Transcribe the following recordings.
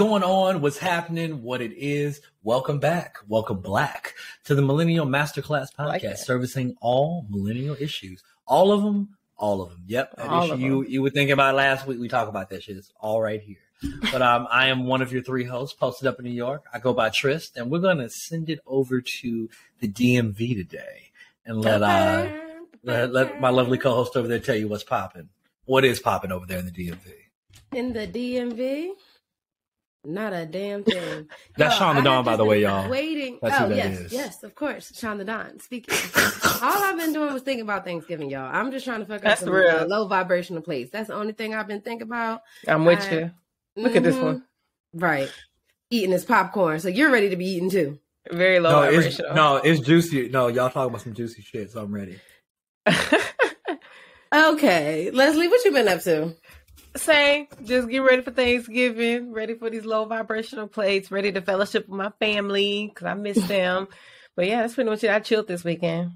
going on? What's happening? What it is? Welcome back. Welcome black to the Millennial Masterclass podcast, like servicing all millennial issues. All of them. All of them. Yep. All of you you were thinking about last week. We talk about that shit. It's all right here. But um, I am one of your three hosts, posted up in New York. I go by Trist, and we're gonna send it over to the DMV today and let uh let, let my lovely co-host over there tell you what's popping. What is popping over there in the DMV? in the DMV. Not a damn thing. That's Yo, Sean the Don, by the way, y'all. Waiting. That's oh who that yes, is. yes, of course, Sean the Don. Speaking. All I've been doing was thinking about Thanksgiving, y'all. I'm just trying to fuck up That's some real. uh, low vibrational place. That's the only thing I've been thinking about. I'm with I- you. Look at this Mhm. one. Right. Eating this popcorn, so you're ready to be eaten too. Very low no, it's, no, it's juicy. No, y'all talking about some juicy shit, so I'm ready. Okay, Leslie, what you been up to? Same. Just get ready for Thanksgiving. Ready for these low vibrational plates. Ready to fellowship with my family because I miss them. But yeah, that's pretty much it. I chilled this weekend.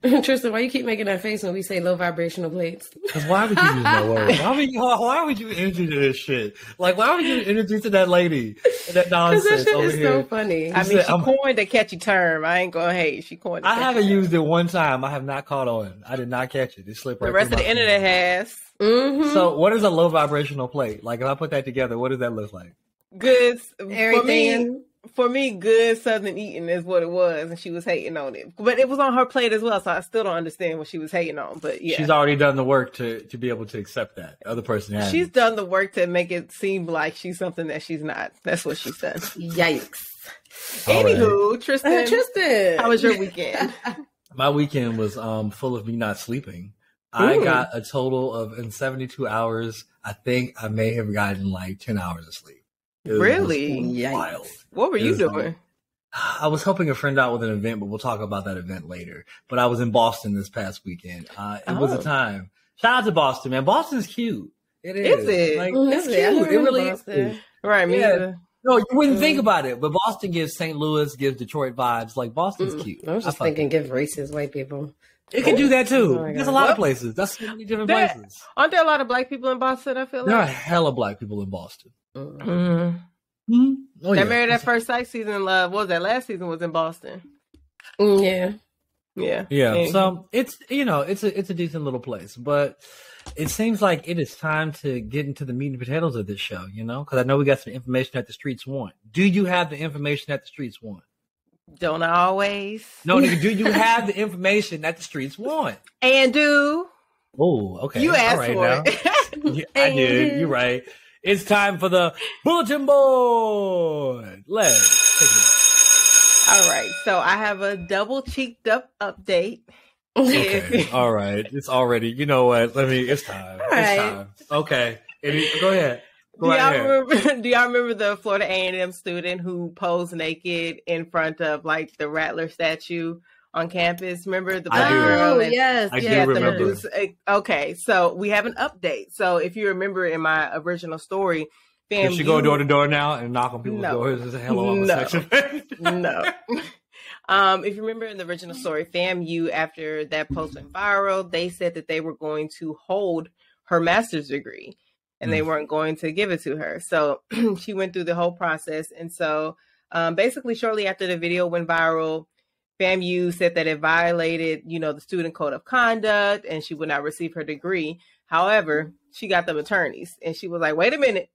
Tristan, why you keep making that face when we say low vibrational plates? Because why would you use that word? Why would you? Why would you introduce this shit? Like, why would you introduce to that lady that Because that nonsense shit over is here? so funny. I mean, said, she I'm- coined a catchy term. I ain't gonna hate. She coined. a I catchy haven't term. used it one time. I have not caught on. I did not catch it. It slipped right. The rest of the my internet fingers. has Mhm. So, what is a low vibrational plate? Like, if I put that together, what does that look like? good. For me, everything. For me, good Southern eating is what it was, and she was hating on it. But it was on her plate as well, so I still don't understand what she was hating on. But yeah, She's already done the work to to be able to accept that. The other person has. She's done the work to make it seem like she's something that she's not. That's what she's done. Yikes. All right. Anywho, Tristan, Uh, Tristan, how was your weekend? My weekend was um full of me not sleeping. I got a total of in 72 hours. I think I may have gotten like 10 hours of sleep. It was Really? Yikes. wild. What were you was, doing? I was helping a friend out with an event, but we'll talk about that event later. But I was in Boston this past weekend. Uh, it was a Oh. time. Shout out to Boston, man. Boston's cute. It is. Is it? Like, it's is it? Cute. It really Boston. is. Right, me Yeah. either. No, you wouldn't think Mm. about it, but Boston gives St. Louis, gives Detroit vibes. Like Boston's Mm, cute. I was just fuck thinking, give racist white people. It can do that too. Oh There's a God. lot of places. That's so many different There- places. Aren't there a lot of black people in Boston? I feel like There are like. hella black people in Boston. Mm. Mhm. Mm-hmm. Oh, that yeah. married at first sight season. Love what was that last season? Was in Boston. Mm, Yeah. Yeah, Yeah, Anywho. so it's you know it's a it's a decent little place, but it seems like it is time to get into the meat and potatoes of this show. You know, because I know we got some information that the streets want. Do you have the information that the streets want? don't I always No, nigga, do you have the information that the streets want? and do Oh, okay. you asked right for now. it? Yeah, I did. You're right. It's time for the bulletin board. Let's take it. All right, so I have a double cheeked up update. Okay. All right. It's already. You know what? Let me. It's time. All It's right. time. Okay. Go ahead. Go Do y'all ahead. remember? Do y'all remember the Florida A and M student who posed naked in front of like the Rattler statue on campus? Remember the I black girl? Oh, and yes. I yes. had the remember. Medusa- Okay, so we have an update. So if you remember in my original story, Can she FAMU go door to door now and knock on people's No. doors and say hello? I'm No. sex no. Um, if you remember in the original story, FAMU, after that post went viral, they said that they were going to hold her master's degree and they Mm. weren't going to give it to her. So she went through the whole process. And so um, basically, shortly after the video went viral, FAMU said that it violated, you know, the student code of conduct and she would not receive her degree. However, she got them attorneys and she was like, wait a minute,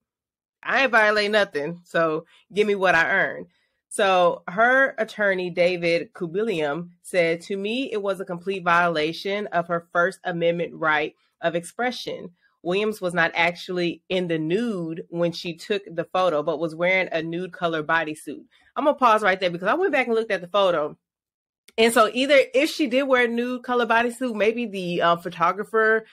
I ain't violate nothing. So give me what I earned. So her attorney, David Kubiliun, said, To me, it was a complete violation of her First Amendment right of expression. Williams was not actually in the nude when she took the photo, but was wearing a nude color bodysuit. I'm going to pause right there because I went back and looked at the photo. And so either if she did wear a nude color bodysuit, maybe the uh, photographer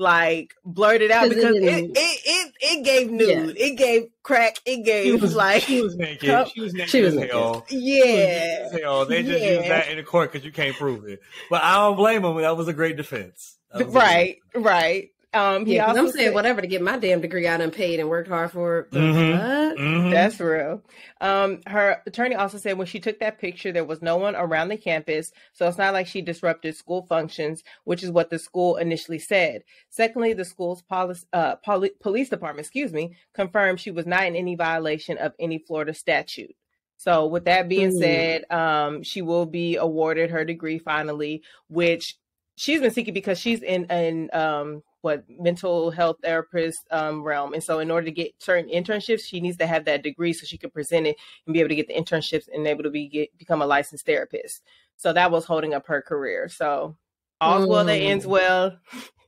like blurted out 'Cause it because it, didn't- it, it, it gave nude, it gave crack, it She gave was like she was naked. Cup- She was naked. She was as naked. hell. yeah. Hell, they just Yeah. used that in the court because you can't prove it. But I don't blame them. That was a great defense. Was a great- Right, right. Um, he Yeah, 'cause also I'm saying said- whatever to get my damn degree I done paid and worked hard for. it. The Mhm. fuck? Mhm. That's real. Um, her attorney also said when she took that picture, there was no one around the campus, so it's not like she disrupted school functions, which is what the school initially said. Secondly, the school's police, uh, poli- police department, excuse me, confirmed she was not in any violation of any Florida statute. So, with that being Mm. said, um, she will be awarded her degree finally, which she's been seeking because she's in in um what mental health therapist um realm. And so in order to get certain internships she needs to have that degree so she can present it and be able to get the internships and able to be get, become a licensed therapist. So that was holding up her career. So all's well that ends Mm. well.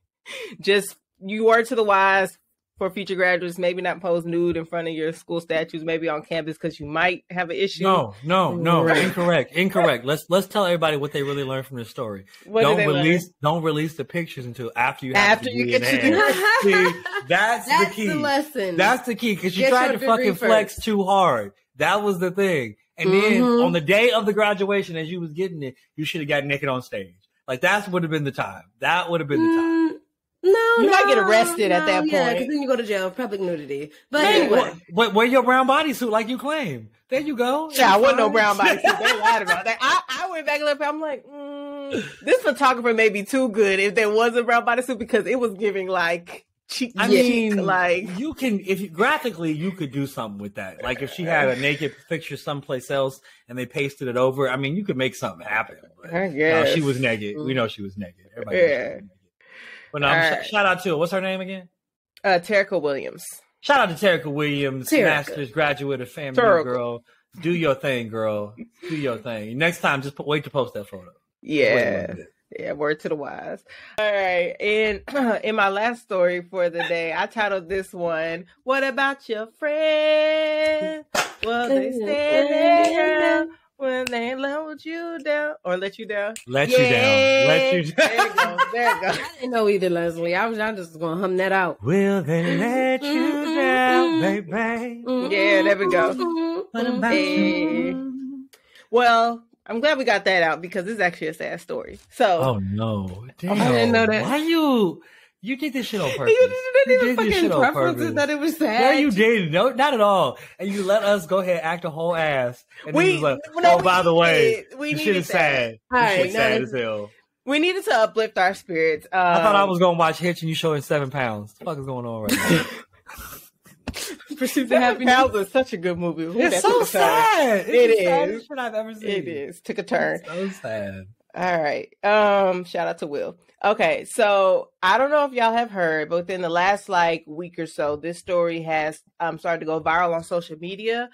Just you word to the wise for future graduates maybe not pose nude in front of your school statues maybe on campus because you might have an issue No, no, no, Right. incorrect, incorrect. Let's let's tell everybody what they really learned from this story. What don't they learn? release, don't release the pictures until after you have After the you get your. See, that's, That's the key. the lesson. That's the key because you Get tried to fucking degree flex too hard. That was the thing. And then Mhm. on the day of the graduation, as you was getting it, you should have got naked on stage. Like that would have been the time. That would have been the time. Mm, no, You might get no, arrested at no, that Yeah, point. because then you go to jail, for public nudity. But Hey, anyway, what- but wear your brown bodysuit like you claim. There you go. Yeah, I It's wasn't no fine. brown bodysuit. They lied about that. I, I went back and looked. I'm like, mm, this photographer may be too good if there was a brown bodysuit because it was giving like cheek. I cheek, mean, like you can if you, graphically you could do something with that. Like if she had a naked picture someplace else and they pasted it over, I mean, you could make something happen. But, I no, she was naked. We know she was naked. Everybody knows was Yeah. Naked. But All right. shout out to her. what's her name again? uh, Terica Williams. Shout out to Terica Williams, Terica. master's graduate of FAMU Terica. girl. Do your thing, girl. Do your thing. Next time, just put, wait to post that photo. Yeah, yeah. Word to the wise. All right, and in my last story for the day, I titled this one "What about your friend?" Well, they stand there when they let you down or let you down. Let you down. Let you There you down. go. There you go. I didn't know either, Leslie. I was I just gonna hum that out. Will they mm-hmm. let you mm-hmm. down, mm-hmm. baby? Yeah, there we go. What about Hey. you? Well, I'm glad we got that out because this is actually a sad story. So Oh no! Damn. I didn't know that. Why you? You did this shit on purpose. You didn't even did this shit fucking preference that it was sad. No, you didn't. No, not at all. And you let us go ahead and act a whole ass. And We- you like, no, oh, by the way, we the shit is that. sad. All This shit right, is no, sad as hell. we needed to uplift our spirits. Um, I thought I was gonna watch Hitch and you showing seven pounds. What the fuck is going on right now? Pursuit of Happiness. Pounds is such a good movie. Ooh, it's so took a turn. sad. It's It the saddest shit I've ever seen. It is took a turn. So sad. All right. Um, shout out to Will. Okay, so I don't know if y'all have heard, but within the last like week or so, this story has um started to go viral on social media.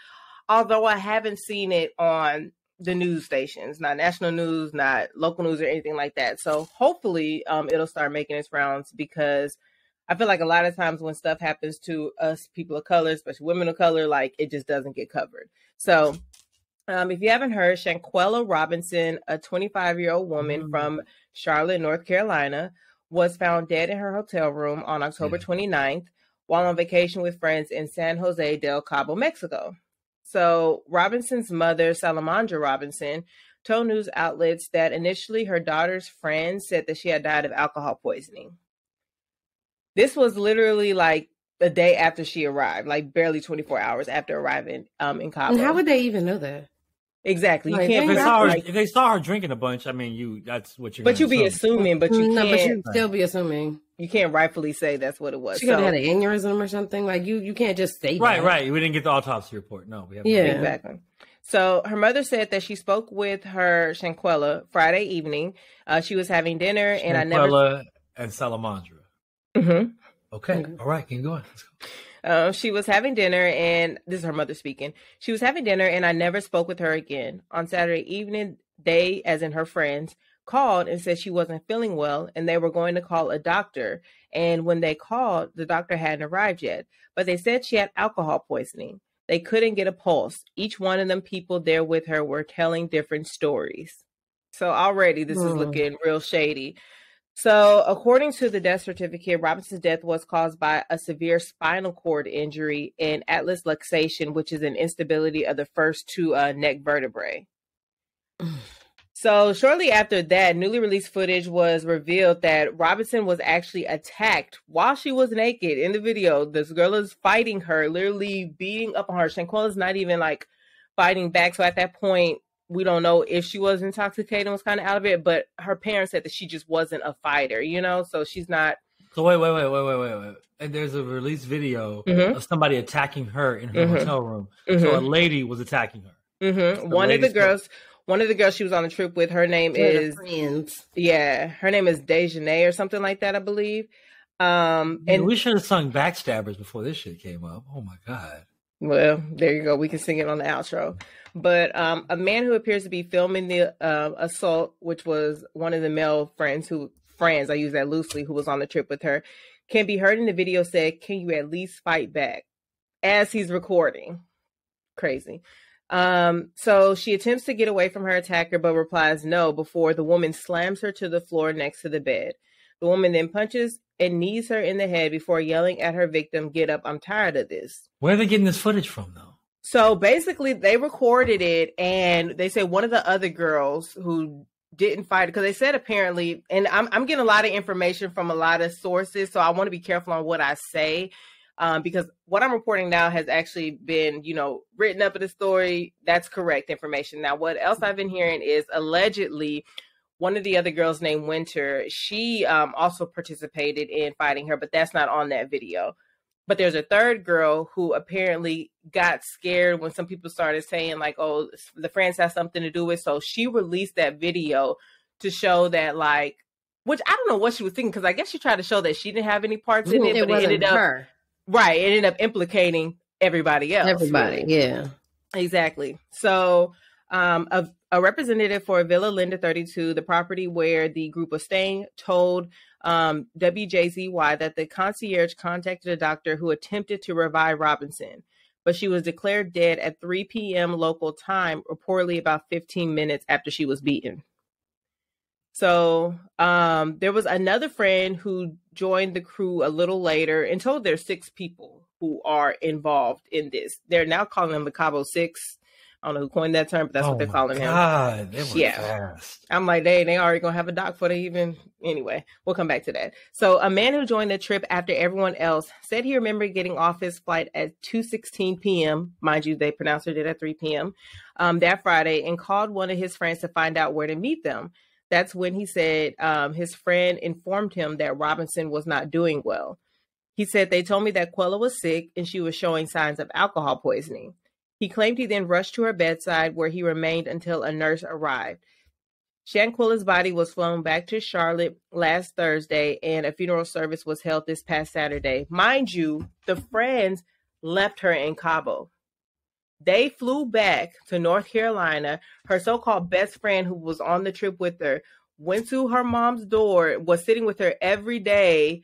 Although I haven't seen it on the news stations, not national news, not local news or anything like that. So hopefully, um, it'll start making its rounds because I feel like a lot of times when stuff happens to us people of color, especially women of color, like it just doesn't get covered. So um, if you haven't heard, Shanquella Robinson, a 25 year old woman Mm. from Charlotte, North Carolina, was found dead in her hotel room on October Yeah. 29th while on vacation with friends in San Jose del Cabo, Mexico. So, Robinson's mother, Salamondra Robinson, told news outlets that initially her daughter's friends said that she had died of alcohol poisoning. This was literally like the day after she arrived, like barely 24 hours after arriving um, in Cabo. And how would they even know that? Exactly. You Like, can't If they they, saw her, like, if they saw her drinking a bunch, I mean, you that's what you're. but you gonna be assuming, but you no, can't But you still be assuming you can't rightfully say that's what it was. she could have had an aneurysm or something. Like you, you can't just say Right, that. right. We didn't get the autopsy report. No, we haven't. Yeah. Exactly. So her mother said that she spoke with her Shanquella Friday evening. Uh, she was having dinner, and I never. Shanquella and Salamondra. Mhm. Okay, Mhm. all right, keep going. Let's go. Uh, she was having dinner, and this is her mother speaking. She was having dinner, and I never spoke with her again. On Saturday evening, they, as in her friends, called and said she wasn't feeling well, and they were going to call a doctor. And when they called, the doctor hadn't arrived yet, but they said she had alcohol poisoning. They couldn't get a pulse. Each one of them people there with her were telling different stories. So already this is Hmm. looking real shady. So, according to the death certificate, Robinson's death was caused by a severe spinal cord injury and atlas luxation, which is an instability of the first two uh, neck vertebrae. So shortly after that, newly released footage was revealed that Robinson was actually attacked while she was naked in the video. This girl is fighting her, literally beating up on her. Shanquella is not even like fighting back. So at that point, we don't know if she was intoxicated and was kind of out of it, but her parents said that she just wasn't a fighter, you know? So she's not. So wait, wait, wait, wait, wait, wait, wait. And there's a release video Mhm. of somebody attacking her in her Mhm. hotel room. So a lady was attacking her. Mhm. One of the latest girls, one of the girls she was on the trip with, her name We're is friends. yeah, her name is Daejhanae or something like that, I believe. Um, And and we should have sung Backstabbers before this shit came up. Oh my god. Well, there you go. We can sing it on the outro. But um, a man who appears to be filming the uh, assault, which was one of the male friends who friends I use that loosely, who was on the trip with her, can be heard in the video. Said, "Can you at least fight back?" As he's recording, crazy. Um, so she attempts to get away from her attacker, but replies no before the woman slams her to the floor next to the bed. The woman then punches and knees her in the head before yelling at her victim, "Get up! I'm tired of this." Where are they getting this footage from though? So basically, they recorded it, and they say one of the other girls who didn't fight because they said apparently, and I'm I'm getting a lot of information from a lot of sources, so I want to be careful on what I say. Um, because what I'm reporting now has actually been, you know, written up in the story. That's correct information. Now, what else I've been hearing is allegedly one of the other girls named Winter, she um, also participated in fighting her, but that's not on that video. But there's a third girl who apparently got scared when some people started saying, like, oh, the friends have something to do with. So she released that video to show that, like, which I don't know what she was thinking because I guess she tried to show that she didn't have any parts in it, It but it ended up right. It ended up implicating everybody else. Everybody, really. yeah. Exactly. So, um, a, a representative for Villa Linda 32, the property where the group was staying, told um, WJZY that the concierge contacted a doctor who attempted to revive Robinson, but she was declared dead at 3 p.m. local time, reportedly about 15 minutes after she was beaten. So um, there was another friend who joined the crew a little later and told there's six people who are involved in this. They're now calling them the Cabo Six. I don't know who coined that term, but that's oh what they're my calling him. God, they were Yeah. fast. I'm like, they they already gonna have a doc for they even anyway. We'll come back to that. So a man who joined the trip after everyone else said he remembered getting off his flight at 2:16 p.m. Mind you, they pronounced it at 3 p.m. Um, that Friday and called one of his friends to find out where to meet them. That's when he said um, his friend informed him that Robinson was not doing well. He said they told me that Quella was sick and she was showing signs of alcohol poisoning. He claimed he then rushed to her bedside where he remained until a nurse arrived. Shanquella's body was flown back to Charlotte last Thursday and a funeral service was held this past Saturday. Mind you, the friends left her in Cabo. They flew back to North Carolina. Her so called best friend, who was on the trip with her, went to her mom's door, was sitting with her every day,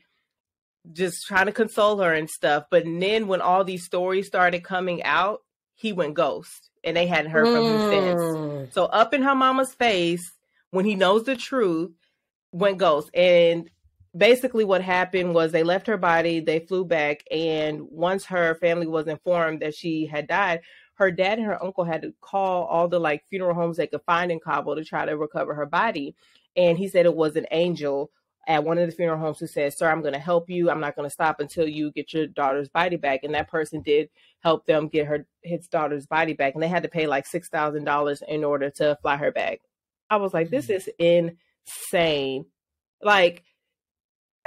just trying to console her and stuff. But then when all these stories started coming out, he went ghost and they hadn't heard from him since. Mm. So up in her mama's face, when he knows the truth, went ghost. And basically what happened was they left her body, they flew back, and once her family was informed that she had died, her dad and her uncle had to call all the like funeral homes they could find in Cabo to try to recover her body. And he said it was an angel at one of the funeral homes who said, Sir, I'm going to help you. I'm not going to stop until you get your daughter's body back. And that person did help them get her his daughter's body back. And they had to pay like $6,000 in order to fly her back. I was like, this mm. is insane. Like,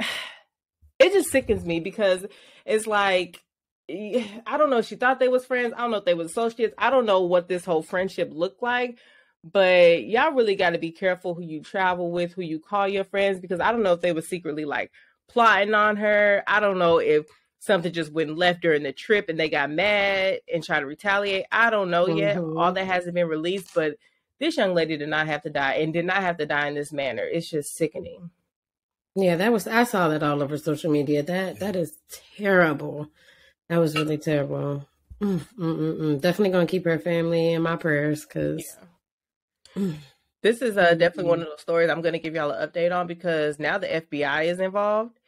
it just sickens me because it's like, I don't know. She thought they was friends. I don't know if they was associates. I don't know what this whole friendship looked like. But y'all really got to be careful who you travel with, who you call your friends, because I don't know if they were secretly like plotting on her. I don't know if something just went left during the trip and they got mad and tried to retaliate. I don't know yet. Mhm. All that hasn't been released, but this young lady did not have to die and did not have to die in this manner. It's just sickening. Yeah, that was. I saw that all over social media. That that is terrible. That was really terrible. Mm, mm, mm, mm. Definitely gonna keep her family in my prayers because This is uh, definitely one of those stories I'm going to give y'all an update on because now the FBI is involved.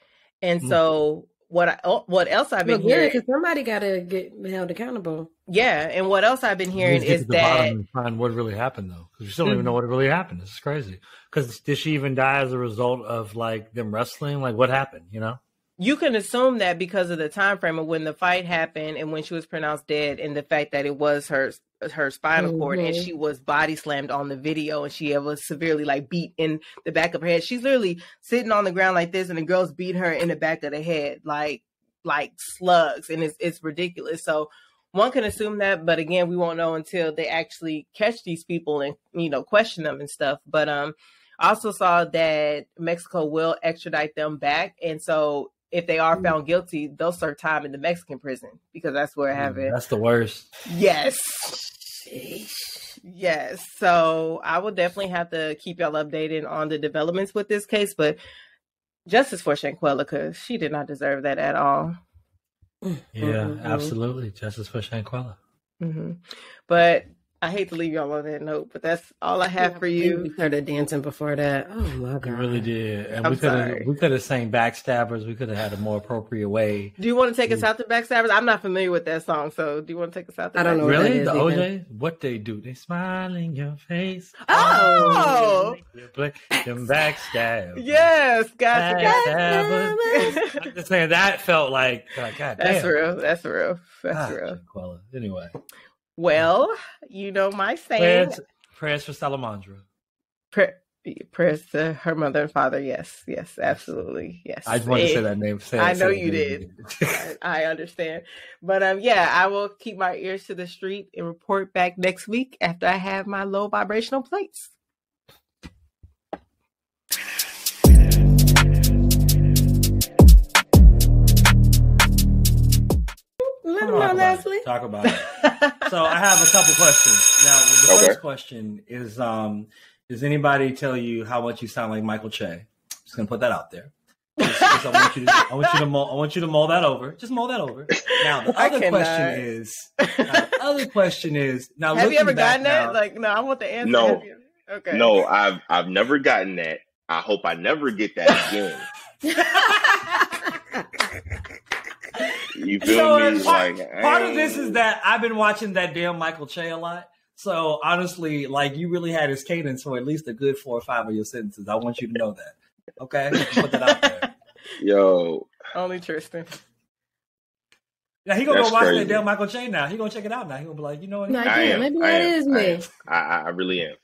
And Mm. so what I oh, what else I've been Look, hearing, because somebody got to get held accountable. yeah, and what else I've been hearing is the that find what really happened though, because we still don't even know mm. what really happened. This is crazy. Because did she even die as a result of like them wrestling? Like what happened? You know? you can assume that because of the time frame of when the fight happened and when she was pronounced dead and the fact that it was her her spinal cord and Mhm. she was body slammed on the video and she was severely like beat in the back of her head she's literally sitting on the ground like this and the girls beat her in the back of the head like like slugs and it's it's ridiculous so one can assume that but again we won't know until they actually catch these people and you know question them and stuff but um I also saw that Mexico will extradite them back and so if they are found guilty, they'll serve time in the Mexican prison because that's where I have it. That's the worst. Yes. Yes. So I will definitely have to keep y'all updated on the developments with this case, but justice for Shanquella because she did not deserve that at all. Yeah, Mhm. absolutely. Justice for Shanquella. hmm But I hate to leave y'all on that note, but that's all I have for We you. started dancing before that. Oh my We god! really did, and I'm we could have sorry. we could have sang backstabbers. We could have had a more appropriate way. Do you want to take us out to Backstabbers? I'm not familiar with that song, so do you want to take us out? To I don't know what Really, the is OJ? What they do? They smile in your face. Oh! You play them backstab. Yes, gotcha. gotcha. Backstabbers. I'm just saying that felt like, like God That's damn. real. That's real. That's Ah, real. Anyway, Well, you know my saying. prayers, prayers for Salamondra. Pra- prayers to her mother and father. Yes, yes, absolutely. Yes. I just wanted to say Eh, that name. Say I know say you again. I, I understand. But um yeah, I will keep my ears to the street and report back next week after I have my low vibrational plates. Let Talk know, Leslie. Talk about it. So I have a couple questions. Now, the Okay. first question is: um, Does anybody tell you how much you sound like Michael Che? I'm Just gonna put that out there. Just- just I want you to, I want you to, mull, I want you to mull that over. Just mull that over. Now, the other cannot. question is: now, the other question is now. have you ever gotten that? now- Like, no, I want the answer. No. Have Okay. No, I've I've never gotten that. I hope I never get that again. You feel You know me? Part, like part of this is that I've been watching that damn Michael Che a lot. So honestly, like you really had his cadence for at least a good four or five of your sentences. I want you to know that. Okay, put that out there. yo, Only Tristan. Now he gonna That's go watch crazy. that damn Michael Che now. He gonna check it out now. He gonna be like, you know what? No, I yeah, am. maybe I that am, is I me. am. I, I I really am.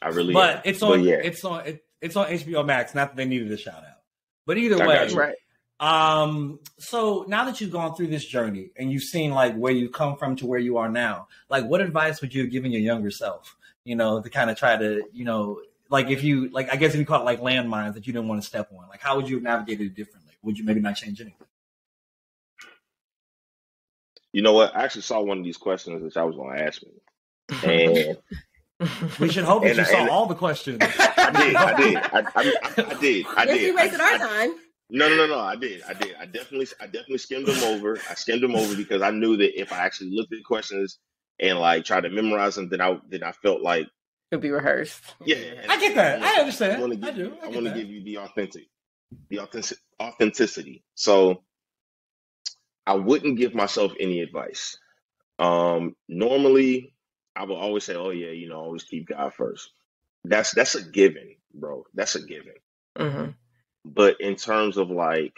I really but am. it's on. yeah, It's on. It, it's on HBO Max. Not that they needed a shout out, but either way. Right. Um, so now that you've gone through this journey and you've seen like where you come from to where you are now, like what advice would you have given your younger self? You know, to kind of try to, you know, like if you like, I guess if you call it like landmines that you didn't want to step on, like how would you have navigated it differently? Would you maybe not change anything? you know what? I actually saw one of these questions that I was going to ask me, and We should hope that And- you saw and- all the questions. I did, I did, I, I, I, I did, I Yes, did. we wasted I- our I- time. No, no, no, no. I did. I did. I definitely, I definitely skimmed them over. I skimmed them over because I knew that if I actually looked at the questions and like tried to memorize them, then I, then I felt like, it'd be rehearsed. yeah. I get that. I understand. I want to I give, do. I I, want to give you the authentic, the authentic, authenticity. So I wouldn't give myself any advice. Um, normally I will always say, "Oh yeah, you know, always keep God first. That's that's a given, bro. That's a given. hmm But in terms of like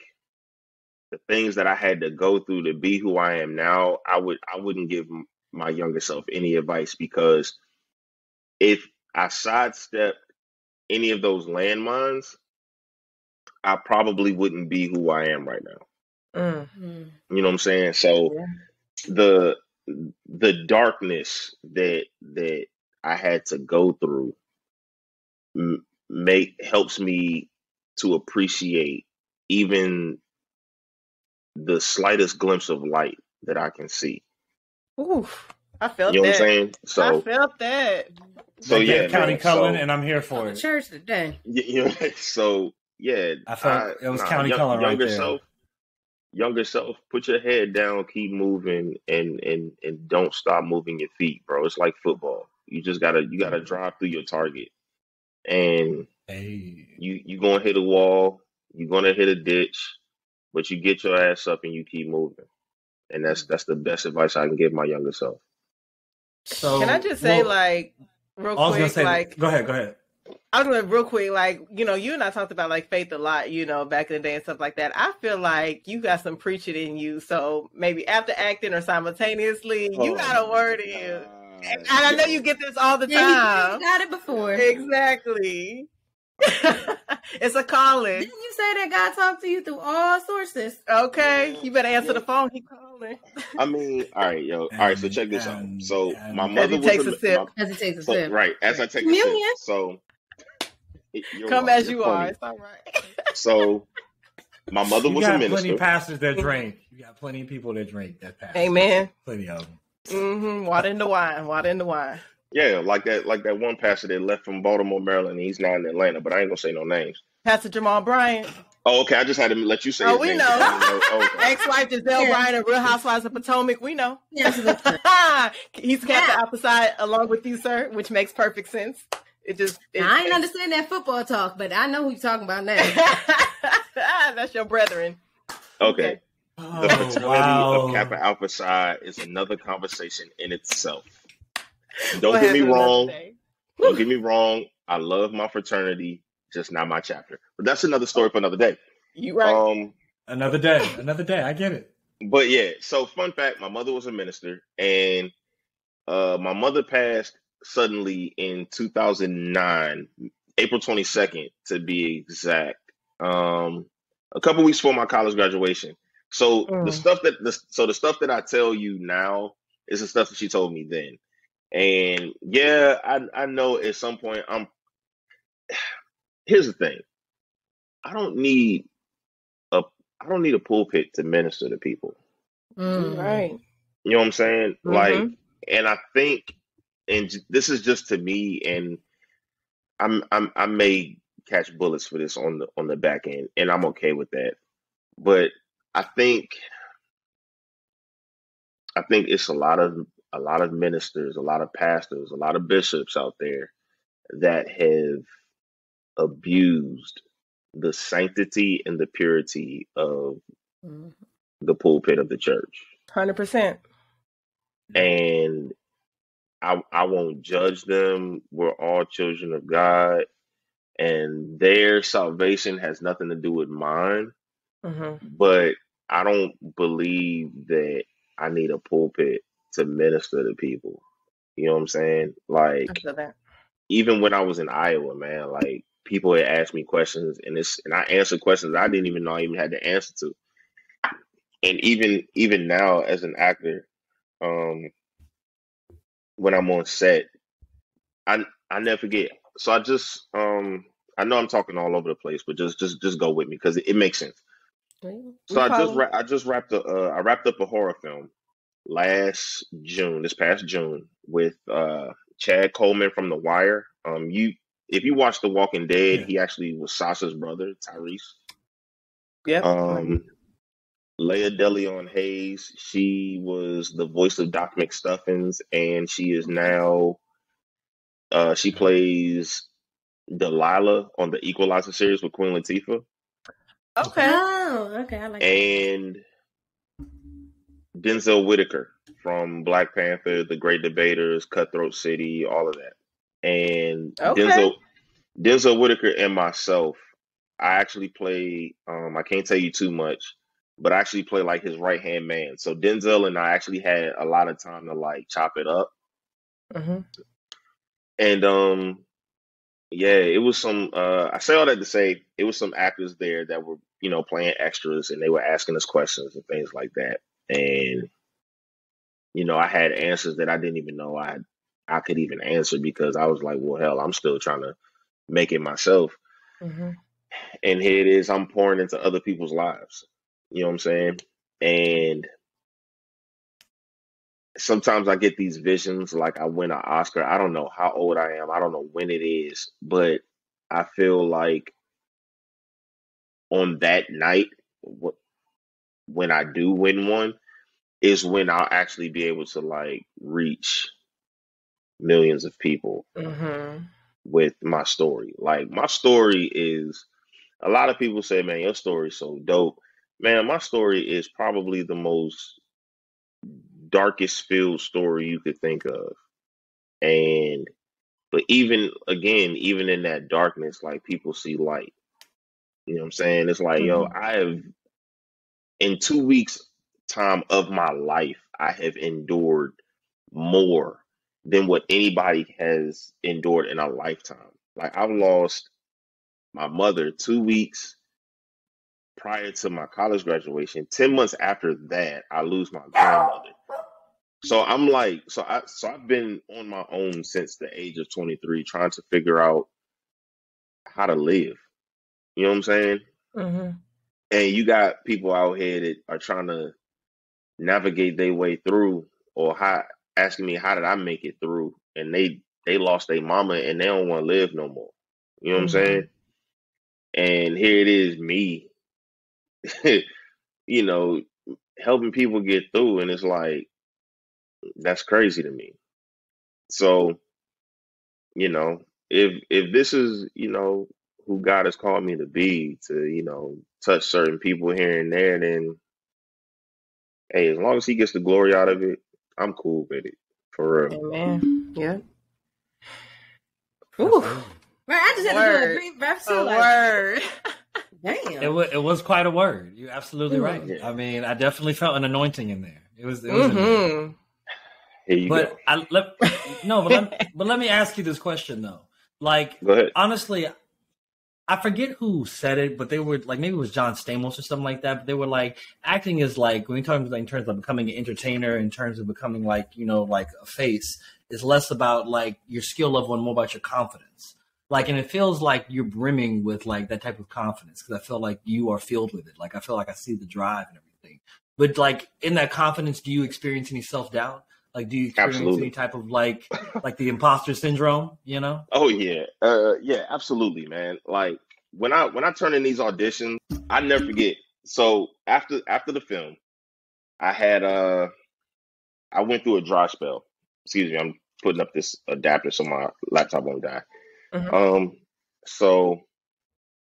the things that I had to go through to be who I am now, I would I wouldn't give m- my younger self any advice because if I sidestepped any of those landmines, I probably wouldn't be who I am right now. Mm. Mm. You know what I'm saying? So Yeah. the the darkness that that I had to go through m- make helps me to appreciate even the slightest glimpse of light that I can see. Oof. I felt You know what that. I'm saying? I So felt that. so That yeah, Countee man, Cullen, so- and I'm here for The it. church today. You know, so yeah, I felt it was Countee young- Cullen right younger there. self, younger self, put your head down, keep moving, and and and don't stop moving your feet, bro. It's like football. You just gotta you gotta drive through your target, and Hey, you you gonna hit a wall, you're gonna hit a ditch, but you get your ass up and you keep moving. And that's mm. that's the best advice I can give my younger self. So Can I just say, well, like, real I was gonna quick, say, like, go ahead, go ahead. I was gonna real quick, like, you know, you and I talked about like faith a lot, you know, back in the day and stuff like that. I feel like you got some preaching in you, so maybe after acting or simultaneously, you Oh got a word in you. And I know you get this all the Yeah, he, time. he got it before. Exactly. It's a calling. Didn't you say that God talked to you through all sources? Okay, you better answer the phone. He calling. I mean, all right, yo. All right, so check this out. So and- my As mother he was takes a, a sip. my- As he takes a so, sip. right as I take a Communion. sip. So it- Come right, as you're you are. funny. It's all right. So my mother You was a got minister. plenty of pastors that drink. You got plenty of people that drink that pass. Amen. Plenty of them. Mm-hmm. Water in the wine. Water in the wine. Yeah, like that, like that one pastor that left from Baltimore, Maryland. He's now in Atlanta, but I ain't gonna say no names. Pastor Jamal Bryant, Oh, okay. I just had to let you say. Oh, his we name. know. Oh, okay. ex-wife Gizelle Yeah. Bryant of Real Housewives of Potomac. We know. Yes, that's He's kept the opposite along with you, sir, which makes perfect sense. It just it, I ain't understand that football talk, but I know who you're talking about now. That's your brethren. Okay. The Oh, fraternity wow. of Kappa Alpha Psi is another conversation in itself. We'll Don't get me wrong. Don't get me wrong. I love my fraternity, just not my chapter. But that's another story for another day. You right. Um, Another day. Another day. I get it. but yeah, so fun fact, my mother was a minister and uh my mother passed suddenly in 2009, April 22nd to be exact. Um a couple weeks before my college graduation. So the Mm. stuff that the so the stuff that I tell you now is the stuff that she told me then. And yeah, I I know at some point I'm here's the thing. I don't need a I don't need a pulpit to minister to people. Mm. Right. You know what I'm saying? Like, Mhm. and I think, and this is just to me, and I'm, I'm, I may catch bullets for this on the on the back end, and I'm okay with that. But I think, I think it's a lot of a lot of ministers, a lot of pastors, a lot of bishops out there that have abused the sanctity and the purity of Mm. the pulpit of the church. Hundred percent. and I I won't judge them. We're all children of God, and their salvation has nothing to do with mine. hmm But I don't believe that I need a pulpit to minister to people. You know what I'm saying? Like even when I was in Iowa, man, like people had asked me questions, and it's and I answered questions I didn't even know I even had the answer to. And even even now, as an actor, um, when I'm on set, I I never forget. So I just um I know I'm talking all over the place, but just just just go with me because it, it makes sense. So I just. I just wrapped a uh, I wrapped up a horror film last June, this past June, with uh Chad Coleman from The Wire. Um, you if you watch The Walking Dead, Yeah. he actually was Sasha's brother, Tyreese. Yeah. Um, Laya DeLeon Hayes, she was the voice of Doc McStuffins, and she is now uh she plays Delilah on the Equalizer series with Queen Latifah. okay. Oh, okay. I like that. Denzel Whitaker from Black Panther, The Great Debaters, Cutthroat City, all of that. And Okay. Denzel Denzel Whitaker and myself, I actually play um I can't tell you too much, but I actually play like his right hand man. So Denzel and I actually had a lot of time to like chop it up. hmm And um yeah, it was some uh I say all that to say it was some actors there that were, you know, playing extras and they were asking us questions and things like that. And you know, I had answers that I didn't even know I I could even answer because I was like, well hell, I'm still trying to make it myself. hmm And here it is, I'm pouring into other people's lives. You know what I'm saying? And sometimes I get these visions like I win an Oscar. I don't know how old I am. I don't know when it is, but I feel like on that night, when I do win one, is when I'll actually be able to like reach millions of people hmm with my story. Like my story is a lot of people say, man, your story's so dope. man, my story is probably the most darkest filled story you could think of. And but even again, even in that darkness, like people see light. You know what I'm saying? It's like, yo, Mm-hmm. I have in two weeks time of my life, I have endured more than what anybody has endured in a lifetime. Like I've lost my mother two weeks prior to my college graduation. Ten months after that, I lose my grandmother. So I'm like, so I so I've been on my own since the age of 23, trying to figure out how to live. You know what I'm saying? hmm And you got people out here that are trying to navigate their way through, or how asking me how did I make it through, and they they lost their mama and they don't want to live no more. You know what I'm hmm saying? And here it is, me, you know, helping people get through, and it's like that's crazy to me. So you know, if if this is you know who God has called me to be, to you know touch certain people here and there, then hey, as long as He gets the glory out of it, I'm cool with it for real. Amen. Yeah. Ooh, Absolutely. Right, I just had to do a brief breath too. A Like, word. It damn. was it was quite a word. You're absolutely right. Mm. Yeah. I mean, I definitely felt an anointing in there. It was it was in there. hmm Here you But go. I let no, but let, but let me ask you this question though. Like Go ahead. honestly, I forget who said it, but they were like maybe it was John Stamos or something like that. But they were like acting is like when you talk about in terms of becoming an entertainer, in terms of becoming like you know like a face, is less about like your skill level and more about your confidence. Like, and it feels like you're brimming with like that type of confidence because I feel like you are filled with it. Like I feel like I see the drive and everything. But like in that confidence, do you experience any self doubt? Like, do you experience Absolutely. any type of like like the imposter syndrome? You know? Oh yeah, uh, yeah, absolutely, man. Like when I when I turn in these auditions, I never forget. So after after the film, I had uh I went through a dry spell. Excuse me, I'm putting up this adapter so my laptop won't die. Mhm. Um, so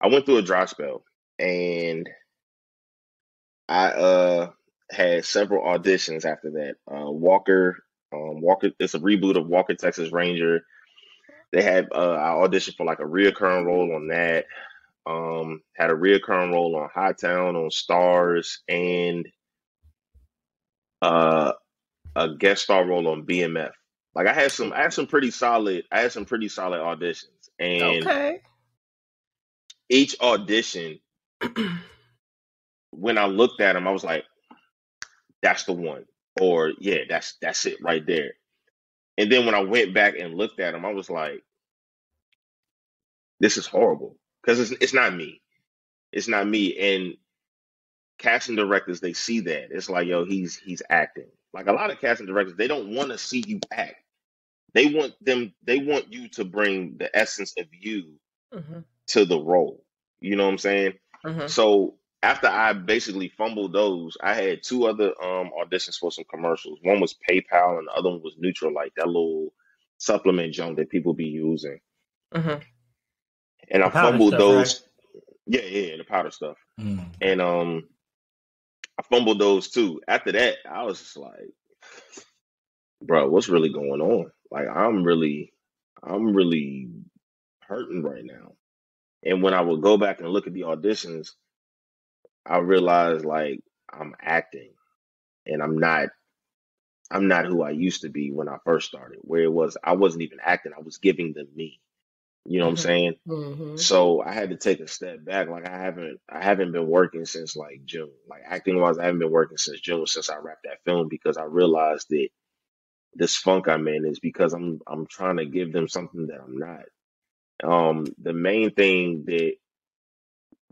I went through a dry spell, and I uh had several auditions after that. Uh, Walker, um, Walker, it's a reboot of Walker Texas Ranger. They had uh, I auditioned for like a reoccurring role on that. Um, had a reoccurring role on Hightown on Starz and uh, a guest star role on BMF. Like I had some, I had some pretty solid, I had some pretty solid auditions, and Okay. each audition, when I looked at them, I was like, "That's the one," or "Yeah, that's that's it right there." And then when I went back and looked at him I was like, "This is horrible," because it's it's not me. It's not me. And casting directors, they see that. It's like, yo, he's he's acting. Like a lot of casting directors, they don't want to see you act. They want them. They want you to bring the essence of you hmm to the role. You know what I'm saying? hmm So after I basically fumbled those, I had two other um auditions for some commercials. One was PayPal and the other one was Neutralite, that little supplement junk that people be using. hmm And I The powder fumbled stuff, right? those. Yeah, yeah, the powder stuff. Mm. And um I fumbled those too. After that, I was just like, bro, what's really going on? Like I'm really I'm really hurting right now. And when I would go back and look at the auditions, I realized like I'm acting and I'm not I'm not who I used to be when I first started, where it was I wasn't even acting, I was giving them me. You know what I'm Mhm. saying? Mm-hmm. So I had to take a step back. Like I haven't I haven't been working since like June. Like acting wise, I haven't been working since June since I wrapped that film because I realized that this funk I'm in is because I'm I'm trying to give them something that I'm not. Um the main thing that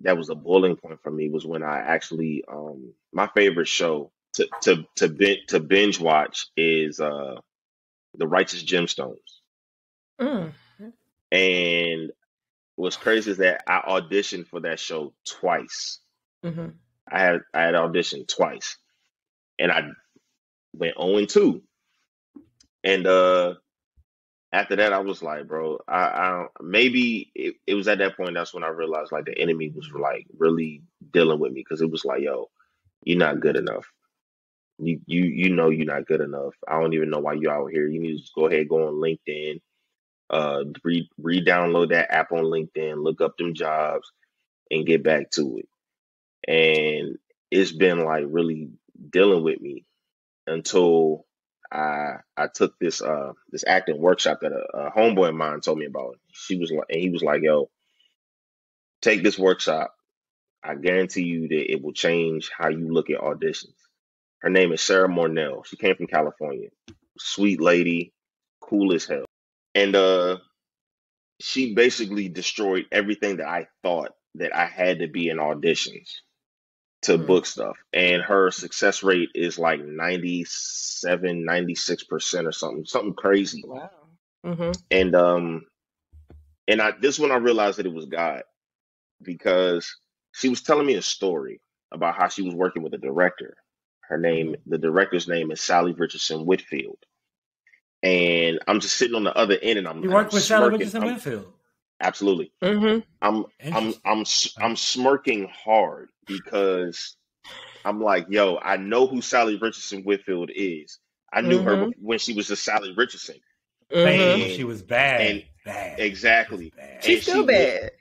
that was a boiling point for me was when I actually um my favorite show to to to bin- to binge watch is uh The Righteous Gemstones. mm And what's crazy is that I auditioned for that show twice. hmm I had I had auditioned twice, and I went 0 and 2. And uh, after that, I was like, bro, I, I maybe it, it was at that point that's when I realized like the enemy was like really dealing with me because it was like, yo, you're not good enough. You you you know you're not good enough. I don't even know why you are out here. You need to just go ahead, go on LinkedIn, uh, re re-download that app on LinkedIn, look up them jobs, and get back to it. And it's been like really dealing with me until I I took this uh this acting workshop that a, a homeboy of mine told me about. She was like, and he was like, "Yo, take this workshop. I guarantee you that it will change how you look at auditions." Her name is Sarah Mornell. She came from California. Sweet lady, cool as hell. And uh she basically destroyed everything that I thought that I had to be in auditions to Mm. book stuff. And her success rate is like 97, 96% or something, something crazy. Wow. Mm-hmm. And um and I this when I realized that it was God because she was telling me a story about how she was working with a director. Her name, the director's name is Salli Richardson Whitfield. And I'm just sitting on the other end and I'm, You I'm worked with Salli. Richardson I'm Winfield. Absolutely. Mm-hmm. I'm I'm I'm s- I'm smirking hard because I'm like, yo, I know who Salli Richardson Whitfield is. I knew her Mhm. when she was just Salli Richardson. Mm-hmm. Man, And- she was bad. and- bad. Exactly. Bad. She's and still she- bad.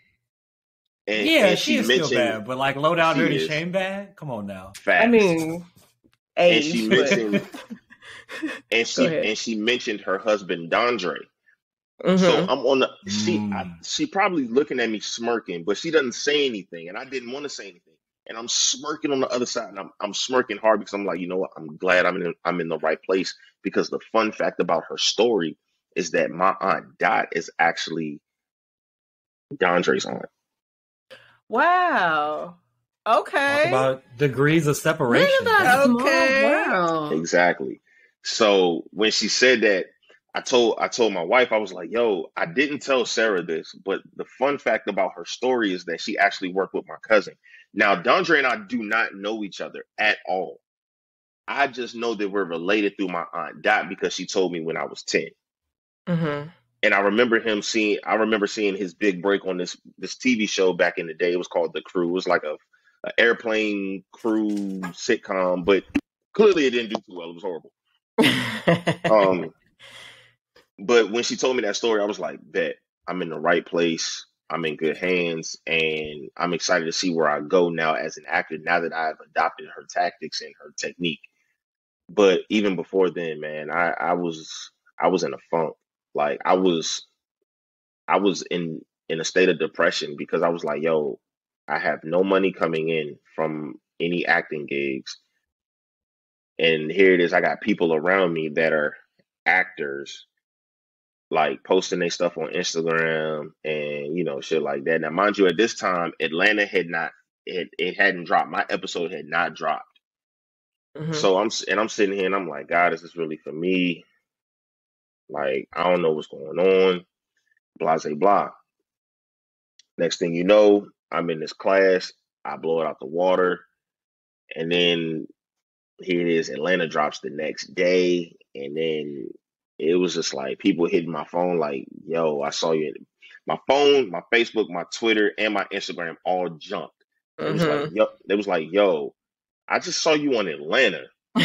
And, yeah, and she, she is still bad, but like low down She dirty is. shame bad. Come on now. facts. I mean, and she but- mentioned and she and she mentioned her husband Dondre. Mhm. So I'm on the she I, Mm. she probably looking at me smirking, but she doesn't say anything, and I didn't want to say anything. And I'm smirking on the other side, and I'm I'm smirking hard because I'm like, you know what? I'm glad I'm in I'm in the right place because the fun fact about her story is that my aunt Dot is actually Dondre's aunt. wow. Talk Okay. about degrees of separation. Look at that small Okay. world. Exactly. So when she said that, I told I told my wife, I was like, yo, I didn't tell Sarah this, but the fun fact about her story is that she actually worked with my cousin. Now, Dondre and I do not know each other at all. I just know that we're related through my aunt Dot because she told me when I was 10. Mm-hmm. And I remember him seeing I remember seeing his big break on this this TV show back in the day. It was called The Crew. It was like a, a airplane crew sitcom, but clearly it didn't do too well. It was horrible. Um, but when she told me that story, I was like, bet I'm in the right place. I'm in good hands, and I'm excited to see where I go now as an actor. Now that I've adopted her tactics and her technique. But even before then, man, I, I was I was in a funk. Like I was I was in in a state of depression because I was like, yo, I have no money coming in from any acting gigs. And here it is, I got people around me that are actors like posting their stuff on Instagram and you know shit like that. Now, mind you, at this time, Atlanta had not it it hadn't dropped. My episode had not dropped. Mhm. So I'm and I'm sitting here and I'm like, God, is this really for me? Like I don't know what's going on. Blah blah blah. Next thing you know, I'm in this class. I blow it out the water, and then here it is. Atlanta drops the next day, and then it was just like people hitting my phone, like, "Yo, I saw you." My phone, my Facebook, my Twitter, and my Instagram all jumped. It was like, Mhm. "Yo," it was like, "Yo, I just saw you on Atlanta."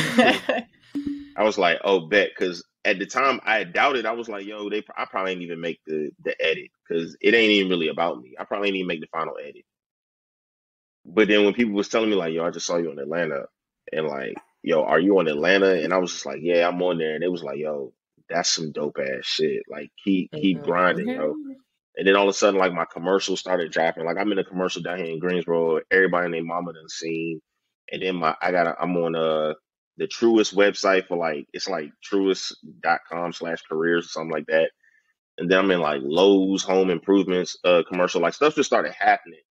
I was like, "Oh, bet," because at the time I had doubted. I was like, "Yo, they, I probably ain't even make the the edit because it ain't even really about me. I probably ain't even make the final edit." But then when people was telling me like, "Yo, I just saw you in Atlanta," and like, "Yo, are you in Atlanta?" and I was just like, "Yeah, I'm on there," and it was like, "Yo, that's some dope ass shit. Like, keep keep Mhm. grinding, yo." And then all of a sudden, like my commercial started dropping. Like I'm in a commercial down here in Greensboro. Everybody and their mama done seen. And then my I got a, I'm on uh the Truist website for like it's like truist.com slash careers or something like that. And then I'm in like Lowe's home improvements uh commercial. Like stuff just started happening.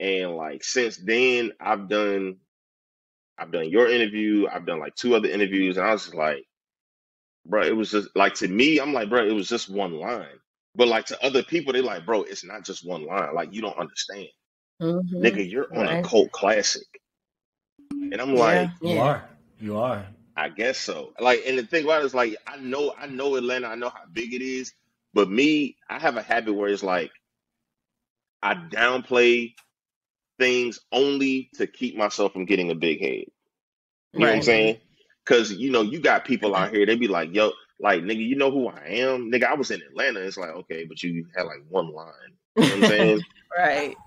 And like since then I've done I've done your interview, I've done like two other interviews, and I was like, bro, it was just like to me, I'm like, bro, it was just one line. But like to other people, they're like, bro, it's not just one line. Like you don't understand. Mhm. Nigga, you're on a cult classic. And I'm Yeah. like, You Yeah. are. You are. I guess so. Like, and the thing about it is like, I know, I know Atlanta, I know how big it is, but me, I have a habit where it's like, I downplay things only to keep myself from getting a big head. You know what I'm saying? Because you know, you got people out here. They be like, "Yo, like nigga, you know who I am, nigga. I was in Atlanta. It's like, okay, but you had like one line. You know what I'm saying? Right.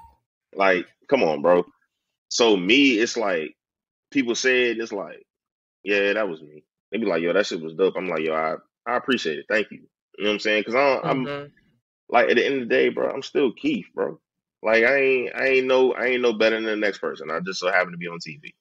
like, come on, bro. So me, it's like people said, it's like, yeah, that was me. They be like, yo, that shit was dope. I'm like, yo, I, I appreciate it. Thank you. You know what I'm saying? Because I'm Mhm. like at the end of the day, bro, I'm still Keith, bro. Like I ain't, I ain't no, I ain't no better than the next person. I just so happen to be on TV.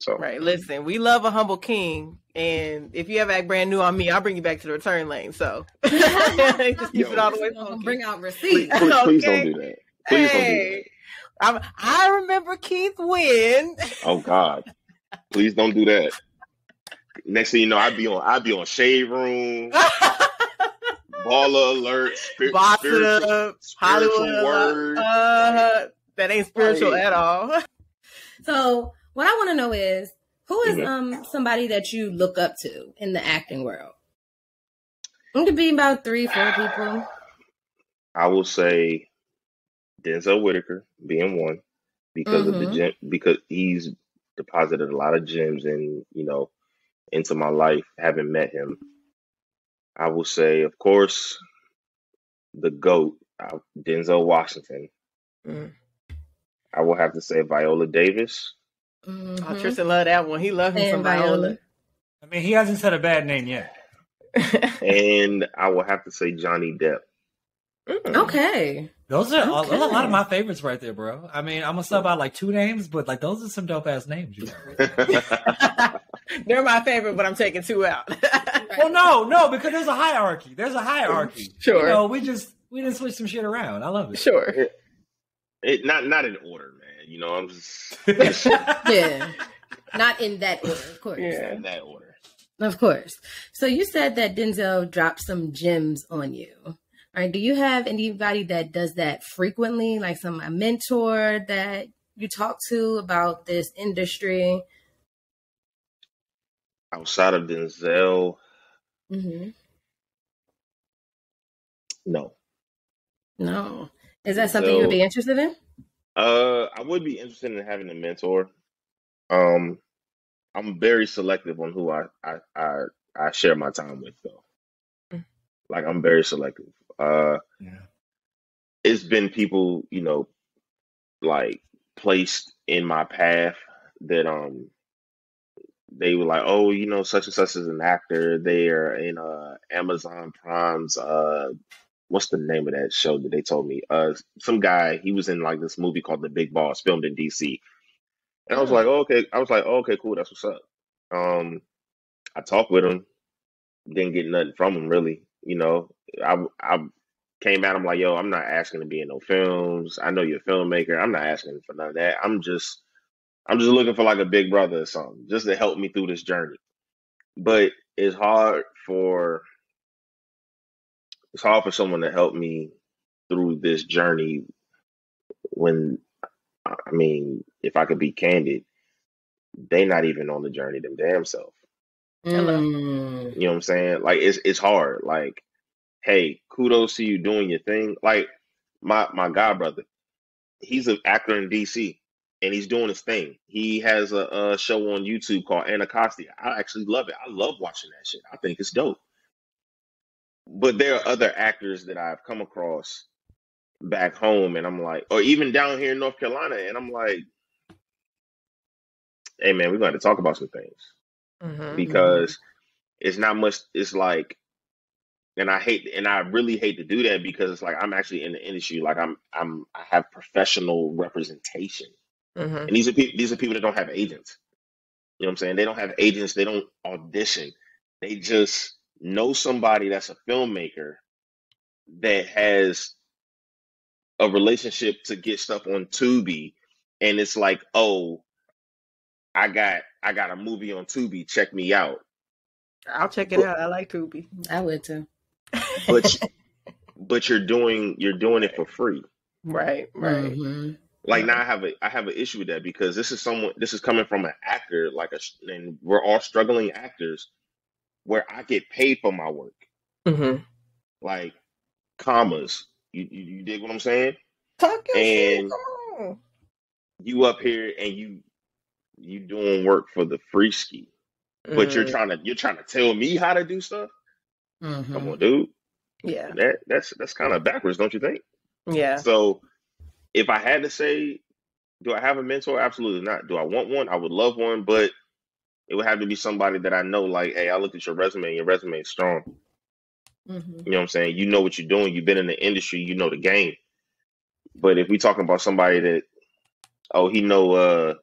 So Right. Listen, we love a humble king, and if you ever act brand new on me, I'll bring you back to the return lane. So just keep Yo. it all the way Gonna bring out please, receipts. please, please Okay. don't do that. Please don't do that. I'm, remember Keith Wynn. Oh God, please don't do that. Next thing you know, I'd be on, I'd be on Shade Room, Baller Alert, spir- Boss spiritual, up, spiritual Hollywood. word. Uh, that ain't spiritual Right. at all. So what I want to know is who is Mhm. um somebody that you look up to in the acting world? It could be about three, four people. I will say Denzel Whitaker being one because of the gem because he's deposited a lot of gems in you know into my life having met him. I will say, of course, the goat uh, Denzel Washington. Mm. I will have to say Viola Davis. Oh, Mhm. Tristan loved that one. He loved him And some Viola. I mean, he hasn't said a bad name yet. and I will have to say Johnny Depp. Mm. Okay. Those are all- those are a lot of my favorites right there, bro. I mean, I'm gonna sub out like two names, but like those are some dope ass names. You know? They're my favorite, but I'm taking two out. well, no, no, because there's a hierarchy. There's a hierarchy. Sure. You know, we just we didn't switch some shit around. I love it. Sure. it not not in order, man. You know, I'm just Yeah. Not in that order, of course. Yeah. in that order. Of course. So you said that Denzel dropped some gems on you. All right. Do you have anybody that does that frequently, like some a mentor that you talk to about this industry? Outside of Denzel, mm-hmm. no. No. Is that something you would be interested in? Uh, I would be interested in having a mentor. Um, I'm very selective on who I I I, I share my time with, though. Mm. Like I'm very selective. Uh, Yeah. it's been people, you know, like placed in my path that um they were like, oh, you know, such and such is an actor. They are in uh Amazon Prime's uh what's the name of that show that they told me? Uh some guy, he was in like this movie called The Big Boss, filmed in DC. And I was like, oh, okay. I was like, oh, okay, cool, that's what's up. Um I talked with him, didn't get nothing from him really. You know, I I came at him like, yo, I'm not asking to be in no films. I know you're a filmmaker. I'm not asking for none of that. I'm just I'm just looking for like a big brother or something, just to help me through this journey. But it's hard for it's hard for someone to help me through this journey when I mean, if I could be candid, they not even on the journey them damn self. Mm. You know what I'm saying? Like it's it's hard. Like, hey, kudos to you doing your thing. Like my my god brother, he's an actor in DC and he's doing his thing. He has a, a show on YouTube called Anacostia. I actually love it. I love watching that shit. I think it's dope. But there are other actors that I've come across back home and I'm like, or even down here in North Carolina, and I'm like, hey man, we're going to talk about some things. Mhm. because it's not much it's like and I hate and I really hate to do that because it's like I'm actually in the industry like I'm I'm I have professional representation. Mhm. and these are people these are people that don't have agents. You know what I'm saying? They don't have agents they don't audition. They just know somebody that's a filmmaker that has a relationship to get stuff on Tubi and it's like oh I got I got a movie on Tubi check me out I'll check it out. I like Tubi. I would too. but but you're doing you're doing it for free. Right, right. Mhm. Like now, I have a I have an issue with that because this is someone this is coming from an actor like a and we're all struggling actors where I get paid for my work Mm-hmm. like commas. You you, you dig what I'm saying? Talk your shit. And- Come on. you up here and you you doing work for the free ski, but you're Mm, trying to you're trying to tell me how to do stuff. Come Mhm. on, dude. yeah, That that's that's kind of backwards, don't you think? yeah. So if I had to say, do I have a mentor? Absolutely not. Do I want one? I would love one, but it would have to be somebody that I know, like, hey, I looked at your resume and your resume is strong. Mhm. You know what I'm saying? You know what you're doing. You've been in the industry. You know the game. But if we talking about somebody that, oh, he know uh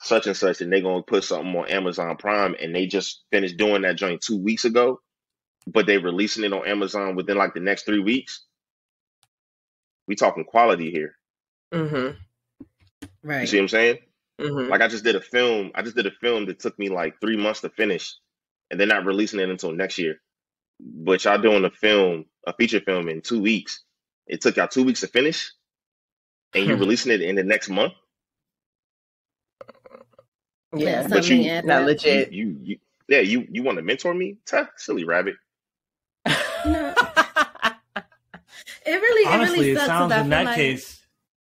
such and such, and they're gonna put something on Amazon Prime, and they just finished doing that joint two weeks ago, but they releasing it on Amazon within like the next three weeks. We talking quality here. Mm-hmm. Right. You see what I'm saying? Mm-hmm. Like I just did a film. I just did a film that took me like three months to finish, and they're not releasing it until next year. But y'all doing a film, a feature film in two weeks. It took y'all two weeks to finish, and you're releasing it in the next month. Yeah, But something you- not up. You, legit. you, you yeah, you, you want to mentor me? Tuh, silly rabbit. No. It really, Honestly, it really it sounds in that like, case.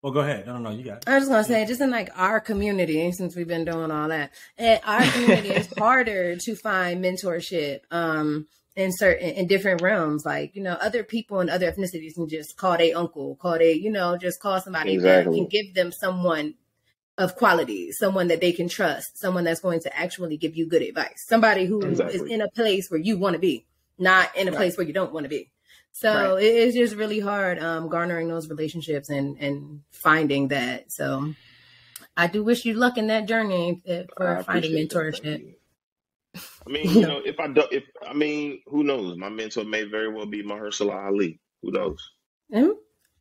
Well, go ahead. No, no, no. You got it. I was just gonna say, just in like our community, since we've been doing all that, eh, our community is harder to find mentorship. Um, in certain in different realms, like you know, other people in other ethnicities can just call their uncle, call they, you know, just call somebody Exactly. that can give them someone of quality, someone that they can trust, someone that's going to actually give you good advice, somebody who is Exactly. in a place where you want to be, not in a Right. place where you don't want to be. So Right. it is just really hard um, garnering those relationships and and finding that. So I do wish you luck in that journey uh, for finding mentorship. I mean, you know, if I don't, if I mean, who knows? My mentor may very well be Mahershala Ali. Who knows? Mm,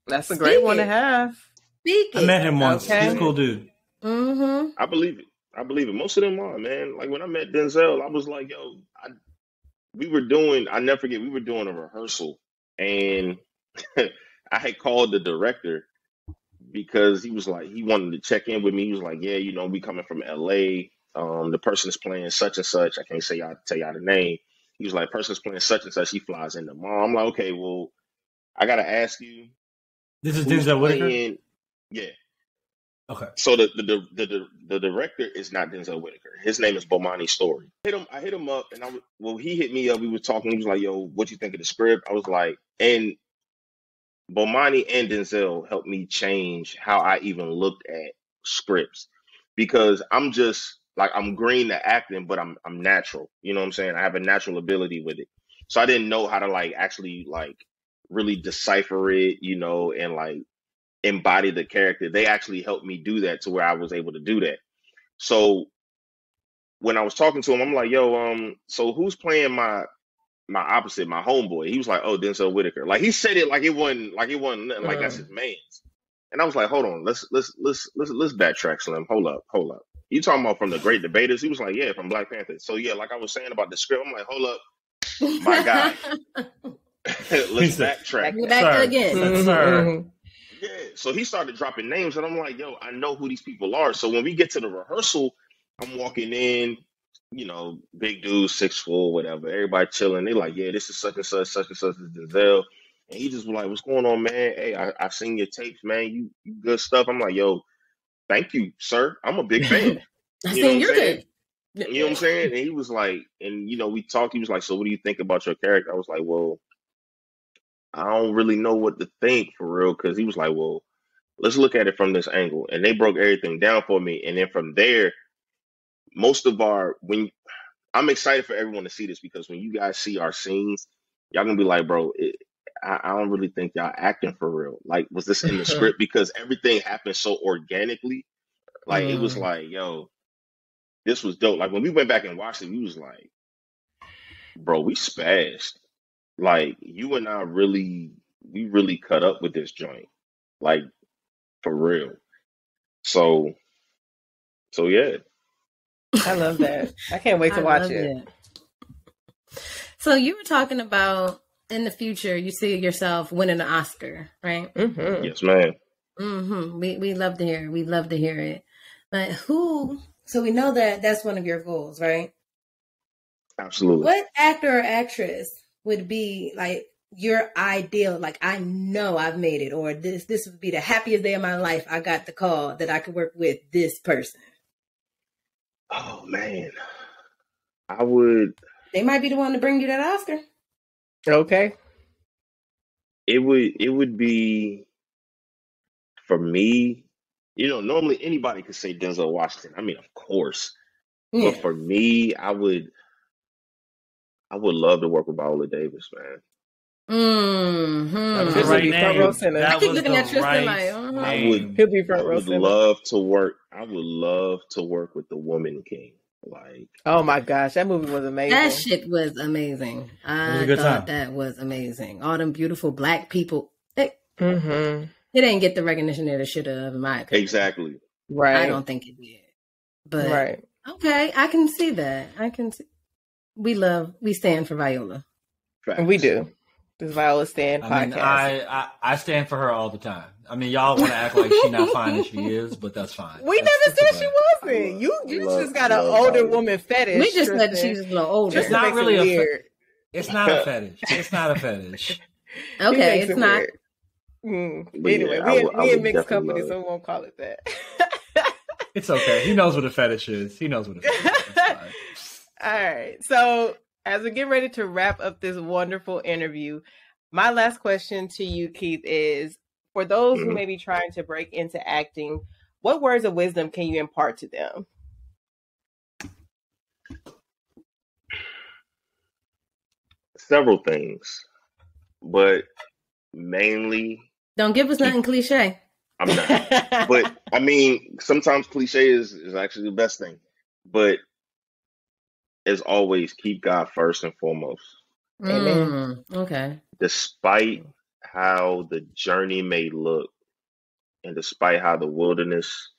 That's a great one to have. Speak I met him once. Okay. He's a cool dude. Mm-hmm. I believe it. I believe it. Most of them are, man. Like when I met Denzel, I was like, yo, I, we were doing, I never forget, we were doing a rehearsal and I had called the director because he was like, he wanted to check in with me. He was like, yeah, you know, we coming from LA. Um, the person is playing such and such. I can't say y'all, tell y'all the name. He was like, person's playing such and such. He flies in tomorrow. I'm like, okay, well, I got to ask you, This is who's Denzel Whitaker. playing? Yeah. Okay. So the the, the the the director is not Denzel Whitaker. His name is Bomani Story. Hit him. I hit him up, and I well, he hit me up. We were talking. He was like, "Yo, what you think of the script?" I was like, and Bomani and Denzel helped me change how I even looked at scripts because I'm just like I'm green to acting, but I'm I'm natural. You know what I'm saying? I have a natural ability with it. So I didn't know how to like actually like really decipher it, you know, and like embody the character. They actually helped me do that to where I was able to do that. So when I was talking to him, I'm like, yo, um, so who's playing my my opposite, my homeboy? He was like, oh, Denzel Whitaker. Like he said it like it wasn't like it wasn't nothing, like that's his man's. And I was like, hold on, let's let's let's let's let's backtrack, Slim. Hold up, hold up. You talking about from the Great Debaters? He was like, yeah, from Black Panther. So yeah, like I was saying about the script, I'm like, hold up, my guy. let's said- backtrack. We're back Sir. again. Yes, sir. Mhm. Yeah. So he started dropping names, and I'm like, yo, I know who these people are. So when we get to the rehearsal, I'm walking in, you know, big dude, six four, whatever. Everybody chilling. They like, yeah, this is such and such, such and such is Denzel. And he just was like, what's going on, man? Hey, I, I've seen your tapes, man. You, you good stuff. I'm like, yo, thank you, sir. I'm a big fan. I You know saying what you're I'm saying? good. You know what I'm saying? And he was like, and you know, we talked. He was like, so what do you think about your character? I was like, well, I don't really know what to think for real. Cause he was like, well, let's look at it from this angle. And they broke everything down for me. And then from there, most of our, when I'm excited for everyone to see this because when you guys see our scenes, y'all gonna be like, bro, it, I, I don't really think y'all acting for real. Like, was this in the script? Because everything happened so organically. Like, it was Mm. like, yo, this was dope. Like when we went back and watched it, we was like, bro, we spazzed. Like you and I really, we really cut up with this joint, like for real. So, so yeah, I love that. I can't wait to I watch love it. So you were talking about in the future, you see yourself winning an Oscar, right? hmm yes, man. Mm-hmm. We we love to hear. it. We love to hear it. But who? So we know that that's one of your goals, right? Absolutely. What actor or actress would be like your ideal? Like I know I've made it, or this this would be the happiest day of my life. I got the call that I could work with this person. Oh man, I would. They might be the one to bring you that Oscar. Okay. It would. It would be for me. You know, normally anybody could say Denzel Washington. I mean, of course, Yeah. but for me, I would. I would love to work with Viola Davis, man. Mm-hmm. That was This the right be front row center. That I keep looking at Tristan right like, uh-huh. I would- He'll be I front row would center. love to work. I would love to work with the Woman King. Like Oh my gosh, that movie was amazing. That shit was amazing. I was thought time. that was amazing. All them beautiful black people. It, hmm it didn't get the recognition that it should have, in my opinion. exactly. Right. I don't think it did. But right. okay, I can see that. I can see. We love, we stand for Viola. And we do. This Viola Stan I mean. I, I I stand for her all the time. I mean, y'all want to act like she's not fine as she is, but that's fine. we That's- never said she wasn't. I You you love- just got an older Viola. woman fetish. we just said she's a little older. Tristan not makes it really a fe- weird. It's not a fetish. It's not a fetish. Okay, it's it not. Mm. Anyway, yeah, we, would- I we in mixed company, so we won't call it that. It's okay. He knows what a fetish is. He knows what a fetish is. It's fine. All right. So, as we get ready to wrap up this wonderful interview, my last question to you, Keith, is for those who Mhm. may be trying to break into acting, what words of wisdom can you impart to them? Several things, but mainly Don't give us nothing cliche. I'm not. but I mean, sometimes cliche is is actually the best thing. But as always, keep God first and foremost. Amen. Mm, okay. Despite how the journey may look, and despite how the wilderness,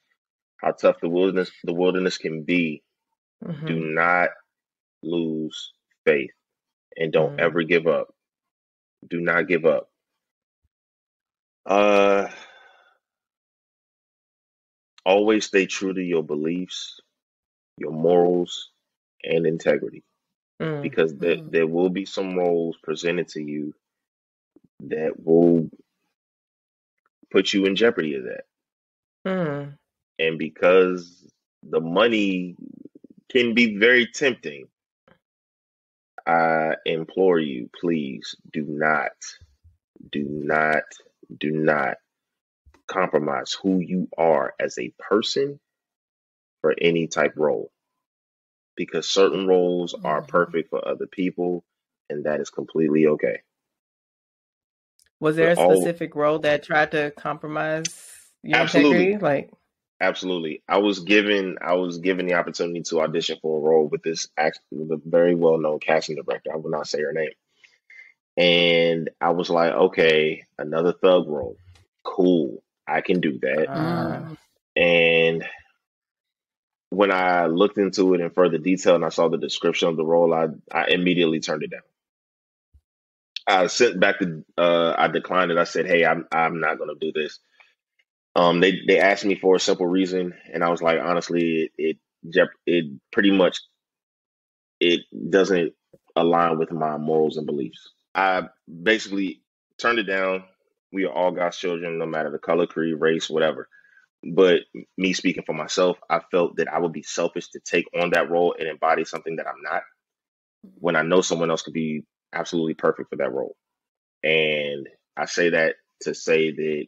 how tough the wilderness the wilderness can be, Mhm. do not lose faith and don't Mm. ever give up. Do not give up. Uh always stay true to your beliefs, your morals, and integrity Mm. because there, Mm. there will be some roles presented to you that will put you in jeopardy of that. Mm. And because the money can be very tempting, I implore you, please do not, do not, do not compromise who you are as a person for any type role. Because certain roles are Mhm. perfect for other people, and that is completely okay. Was there a But all- specific role that tried to compromise your Absolutely. integrity? Like, Absolutely. I was given I was given the opportunity to audition for a role with this act with a very well known casting director. I will not say her name. And I was like, okay, another thug role. Cool. I can do that. uh. And when I looked into it in further detail and I saw the description of the role, I I immediately turned it down. I sent back the uh I declined it. I said, Hey, I'm I'm not gonna do this. Um they they asked me for a simple reason and I was like, honestly, it it, it pretty much it doesn't align with my morals and beliefs. I basically turned it down. We are all God's children, no matter the color, creed, race, whatever. But me speaking for myself, I felt that I would be selfish to take on that role and embody something that I'm not when I know someone else could be absolutely perfect for that role. And I say that to say that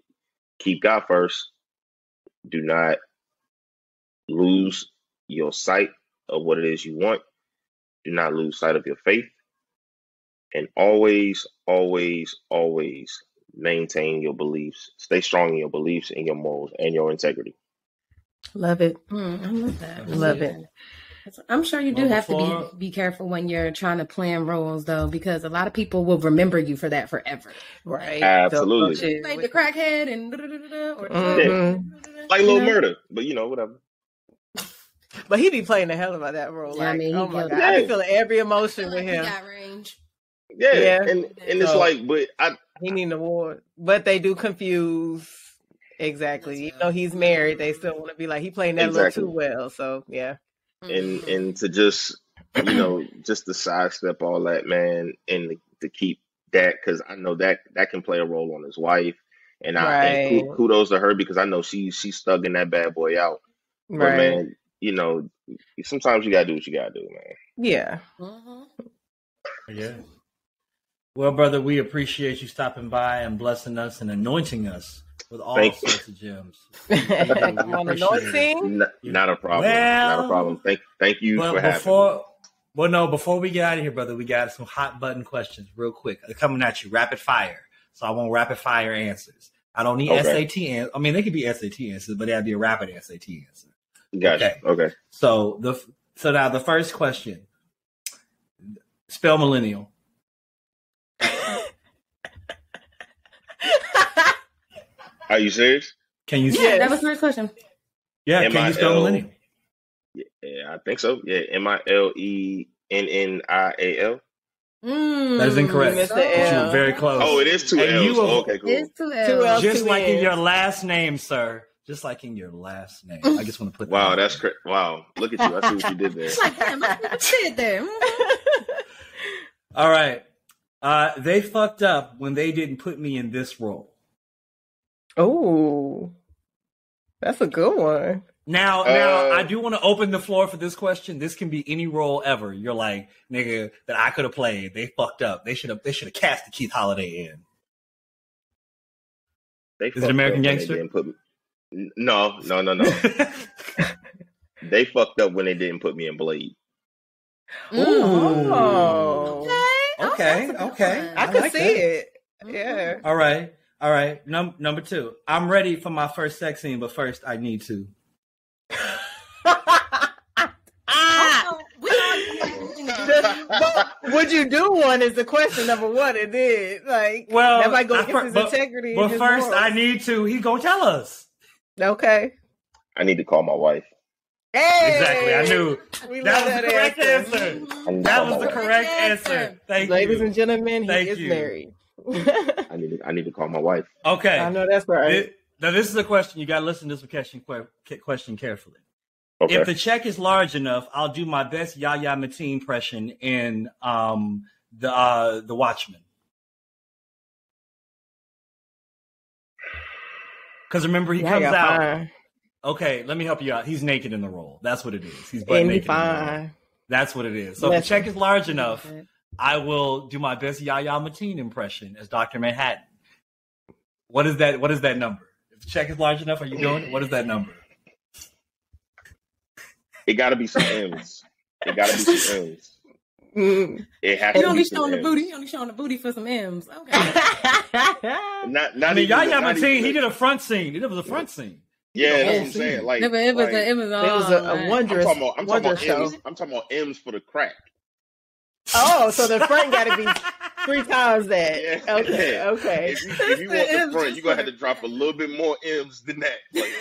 keep God first. Do not lose your sight of what it is you want. Do not lose sight of your faith. And always, always, always maintain your beliefs. Stay strong in your beliefs and your morals and your integrity. love it. Mm, I love that. I Love it. I'm sure you do Well, have before- to be be careful when you're trying to plan roles, though, because a lot of people will remember you for that forever. Right. Absolutely. So, Like the crackhead and da, da, da, da, da, or the Mhm. Like you Little know? Murder, but you know, whatever. But he be playing the hell out of that role. Yeah, I mean, he oh my killed god, it. I be feeling every I emotion feel with like he him. got range. Yeah. Yeah. And and it's So- like, but I He need an award, but they do confuse. Exactly. Even though he's married, they still want to be like he playing that Exactly. little too well. So yeah. and Mhm. and to just you know just to sidestep all that man and to keep that because I know that that can play a role on his wife, and I and kudos to her because I know she she's stugging that bad boy out. But Right. man, you know, sometimes you gotta do what you gotta do, man. Yeah. Mhm. Yeah. Well, brother, we appreciate you stopping by and blessing us and anointing us with all Thank you. sorts of gems. Come on, appreciate anointing. N- not a problem. not a problem. Thank thank you But for having me. before, well, no, before we get out of here, brother, we got some hot button questions, real quick. They're coming at you, rapid fire. So I want rapid fire answers. I don't need Okay. SAT answers. I mean, they could be SAT answers, but that'd be a rapid SAT answer. Gotcha. Okay. So the so now the first question: spell millennial. Are you serious? Can you? Yeah, Yes. that was the first question. Yeah, can you spell M-I-L- millennial? Yeah, I think so. Yeah, M I L E N N I A L. Mm, That is incorrect. Mr. But you were L. very close. Oh, it is two And L's. you have- okay, cool. It's two Two L's. L's. Just two like in your last name, sir. Just like in your last name. I just want to put that Wow, out that's there. cra- wow. Look at you. I see what you did there. It's like, damn, I didn't see it there. Mhm. All right. Uh, they fucked up when they didn't put me in this role. Oh, that's a good one. Now, now Uh, I do want to open the floor for this question. This can be any role ever. You're like, nigga, that I could have played. They fucked up. They should have. They should have cast the Keith Holliday in. They Is it fucked American up they Gangster? put me- No, no, no, no. they fucked up when they didn't put me in Blade. Ooh. Oh, Okay, that's a okay. I, I could like see that. it. Mhm. Yeah. All right, all right. Num- number two. I'm ready for my first sex scene, but first I need to. ah, Oh, but would you do one? Is the question number one, and then like, Well, that might go I against his but- integrity. But his first I need to. He gonna tell us. Okay. I need to call my wife. Hey, Exactly. I knew We that love was the correct answer. I That was the wife. correct Answer. answer. Thank Ladies you. and gentlemen, he Thank is you. married. I need to. I need to call my wife. Okay. I know that's right. Thi- Now this is a question. You got to listen to this question question carefully. Okay. If the check is large enough, I'll do my best Yahya Mateen impression in um, the uh, the Watchmen. Because remember, he Yeah, comes out. fine. Okay, let me help you out. He's naked in the role. That's what it is. He's butt And he naked. in the role. fine. That's what it is. So if the check is large enough, I will do my best Yahya Mateen impression as Doctor Manhattan. What is that? What is that number? If the check is large enough, are you doing it? What is that number? It got to be some M's. It got to be some M's. Mm. It has He to only be some showing the M's. booty. He only showing the booty for some M's. Okay. Not, not I mean, even, Yahya not Mateen, even- he did a front scene. It was a front scene. Yeah, that's what I'm saying. scene. Like, No, but it was like, a, it was, It was a, a all right. I'm wondrous, talking about. I'm talking wondrous about show. M's. I'm talking about M's for the crack. Oh, so the front got to be three times that. Yeah. Okay, okay. If you, if you want the M's front, you're gonna have to drop a little bit more M's than that. Like,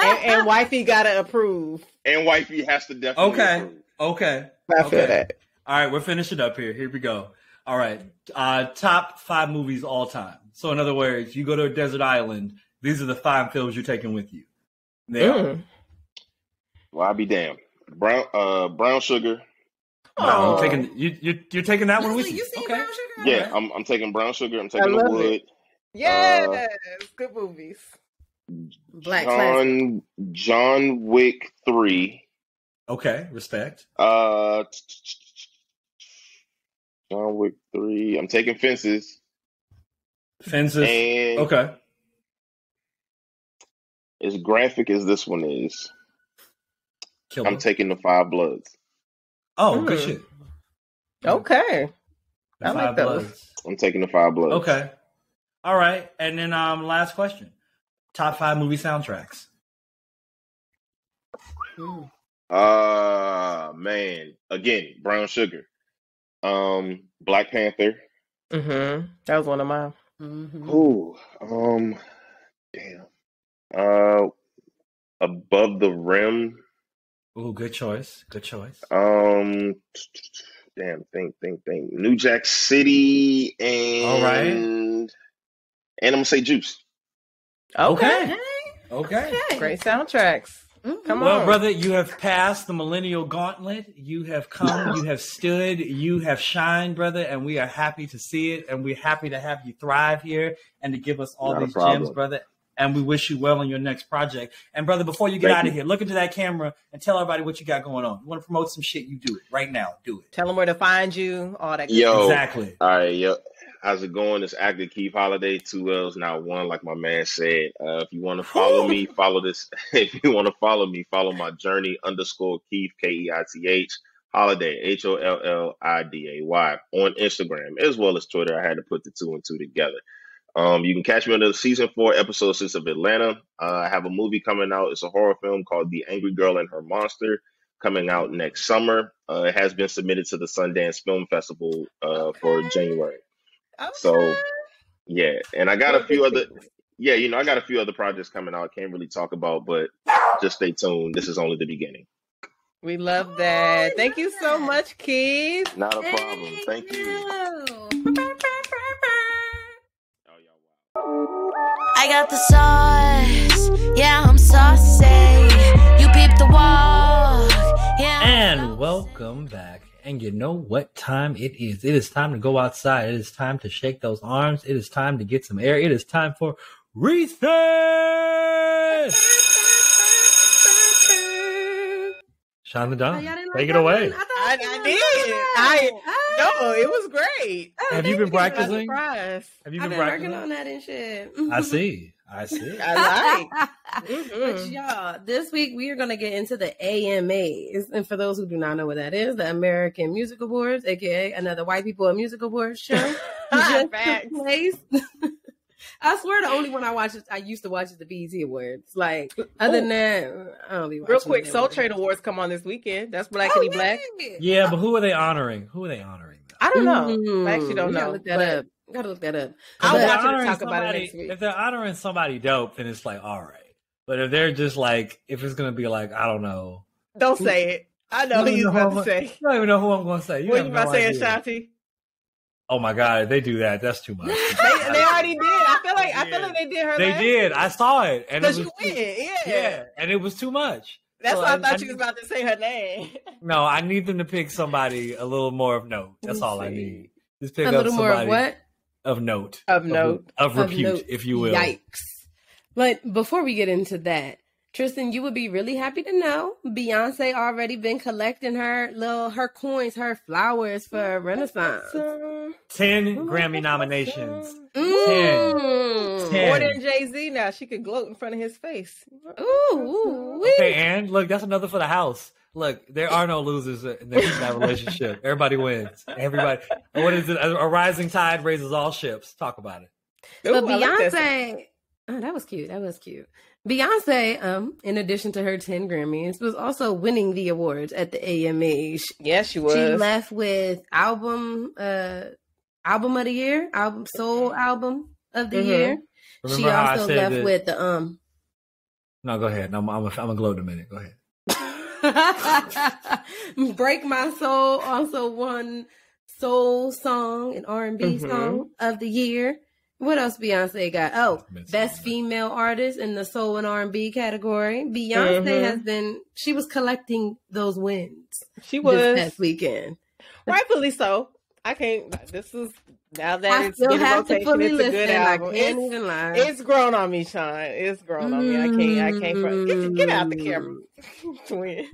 And, and wifey got to approve. and wifey has to definitely. Okay. approve. Okay. I feel that. All right, we're finishing up here. Here we go. All right. Uh, top five movies all time. So, in other words, you go to a desert island. These are the five films you're taking with you. They. Mm. Well, I'll be damned. Brown, uh, brown sugar. No, Oh. I'm taking you, you. You're taking that one with you. you seen Okay. Brown Sugar? Yeah, I'm, I'm taking brown sugar. I'm taking the wood. it. Yes, good movies. Black classic. John John Wick three. Okay. Respect. Uh, John Wick three. I'm taking fences. Fences. And Okay. as graphic as this one is, Kill I'm them. taking the Five Bloods. Oh, good Mm. shit. Okay. The I like Five those. Bloods. I'm taking the Five Bloods. Okay. All right. And then um last question. Top five movie soundtracks. Ah Uh man, again, brown sugar. Um, Black Panther. Mm-hmm. That was one of mine. Mhm. Ooh, um, damn. Uh, above the rim. Ooh, good choice. Good choice. Um, damn. Think, think, think. New Jack City and All right. and I'm gonna say Juice. Okay. Okay. Okay. Okay. Great soundtracks. Come Well, on. brother, you have passed the millennial gauntlet. You have come, you have stood, you have shined, brother, and we are happy to see it. And we're happy to have you thrive here and to give us all Not these gems, brother. And we wish you well on your next project. And brother, before you get Thank out of you. here, look into that camera and tell everybody what you got going on. You want to promote some shit, you do it right now. Do it. Tell them where to find you. All that. good Yo, Exactly. all right, yo, how's it going? It's active Keith Holliday, two L's, not one, like my man said. Uh, if you want to follow me, follow this. If you want to follow me, follow my journey underscore Keith K E I T H Holliday H O L L I D A Y on Instagram as well as Twitter. I had to put the two and two together. Um, you can catch me on the season four episode six of Atlanta. Uh, I have a movie coming out. It's a horror film called The Angry Girl and Her Monster, coming out next summer. Uh, it has been submitted to the Sundance Film Festival uh, for January. Okay. So yeah, and I got a few other. Yeah, you know, I got a few other projects coming out. I can't really talk about, but just stay tuned. This is only the beginning. We love that. Thank you so much, Keith. Not a problem. Thank you. Oh, y'all wow. I got the sauce. Yeah, I'm saucy. You peep the walk. Yeah. And welcome back. And you know what time it is? It is time to go outside. It is time to shake those arms. It is time to get some air. It is time for recess. Sean the Don, like take it away. one? thought I- that I did. I- No, it was great. oh, Have you been practicing? Have you I've been been practicing? working on that and shit. I see. I see. I like. But Mhm. y'all, this week we are going to get into the AMAs. And for those who do not know what that is, the American Music Awards, aka another white people a music awards show. just Facts. took place. I swear the only one I watch is I used to watch is the BET Awards. Like other than that, I don't be watching Real quick, Soul Train Awards come on this weekend. That's Black Oh, Kitty Black. yeah. Yeah, but who are they honoring? Who are they honoring? though? I don't know. Mm, I actually don't we gotta know. Look that but up. Gotta look that up. I'll If they're watch it and honoring talk about it somebody- next week. If they're honoring somebody dope, then it's like all right. But if they're just like, if it's gonna be like, I don't know, Don't say it. I know who you know about to say. you don't even know who I'm gonna say. You What have you about no to say. Ashanti? Oh my god, if they do that. That's too much. They, they already did. I feel like I feel like they did her. They did. I saw it, and it Because was you win. Yeah. yeah, and it was too much. That's So why I, I- thought I you was about to say her name. No, I need them to pick somebody a little more of note. That's all I need. Just pick a up little more of what? of note, Of note. of, Of repute, note. if you will. Yikes. But before we get into that, Tristan, you would be really happy to know Beyonce already been collecting her little her coins, her flowers for Renaissance. Ten Grammy nominations. Mm. Ten. More than Jay Z now. She could gloat in front of his face. Ooh, ooh. Okay, and look, that's another for the house. Look, there are no losers in that that relationship. Everybody wins. Everybody. What is it? A, a rising tide raises all ships. Talk about it. But Ooh, I like. Beyonce, oh, that was cute. That was cute. Beyonce, um, in addition to her 10 Grammys, was also winning the awards at the AMAs. Yes, she was. She left with album, uh, album of the year, album, soul album of the Mhm. year. Remember she I also said left that- with the, um, No, go ahead. I'm, I'm, a, I'm a gloat in a minute. Go ahead. Break My Soul also won soul song and R&B Mhm. song of the year. What else Beyonce got? Oh, Miss best Song. female artist in the soul and R&B category. Beyonce Mhm. has been she was collecting those wins She this was past weekend. rightfully so. I can't. This is now that I it's still in have to fully It's a listen. good I album. can't It's, even lie. it's grown on me, Sean. It's grown on me. I can't. I can't. Get, get out the camera, Mm. twin.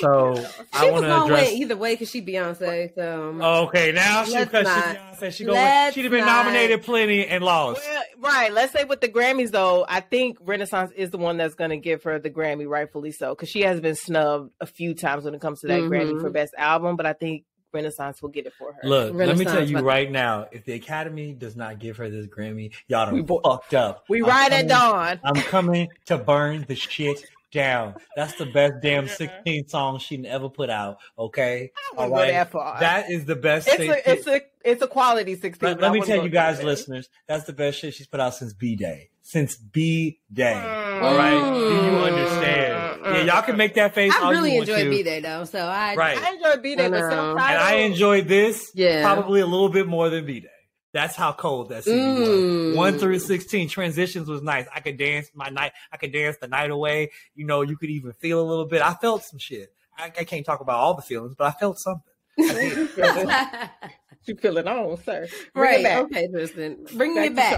So she I was gonna address. win either way because she Beyonce. So Okay, now she Let's because she Beyonce, she going she'd have been not. nominated plenty and lost. Well, right. Let's say with the Grammys though, I think Renaissance is the one that's going to give her the Grammy, rightfully so, because she has been snubbed a few times when it comes to that Grammy Mhm. for Best Album. But I think Renaissance will get it for her. Look, let me tell you but- right now, if the Academy does not give her this Grammy, y'all done We bo- fucked up. we I'm ride at dawn. I'm coming to burn the shit down. That's the best damn 16 song she can ever put out. Okay, I all wouldn't go that far. That is the best. it's thing- a it's a it's a quality sixteen. let, let me tell you guys, bad. listeners, that's the best shit she's put out since B Day. Since B Day. Mm. All right, do you Mm. understand? Mm. Yeah, y'all can make that face. I all really you want enjoyed. B Day though. So I Right. I enjoy B Day, but No. sometimes and I enjoyed this Yeah. probably a little bit more than B Day. That's how cold that CD Mm. was. One through sixteen transitions was nice. I could dance my night. I could dance the night away. You know, you could even feel a little bit. I felt some shit. I, I can't talk about all the feelings, but I felt something. You feel it on, sir. Bring right. it back. Okay, Tristan. Bring Back it back.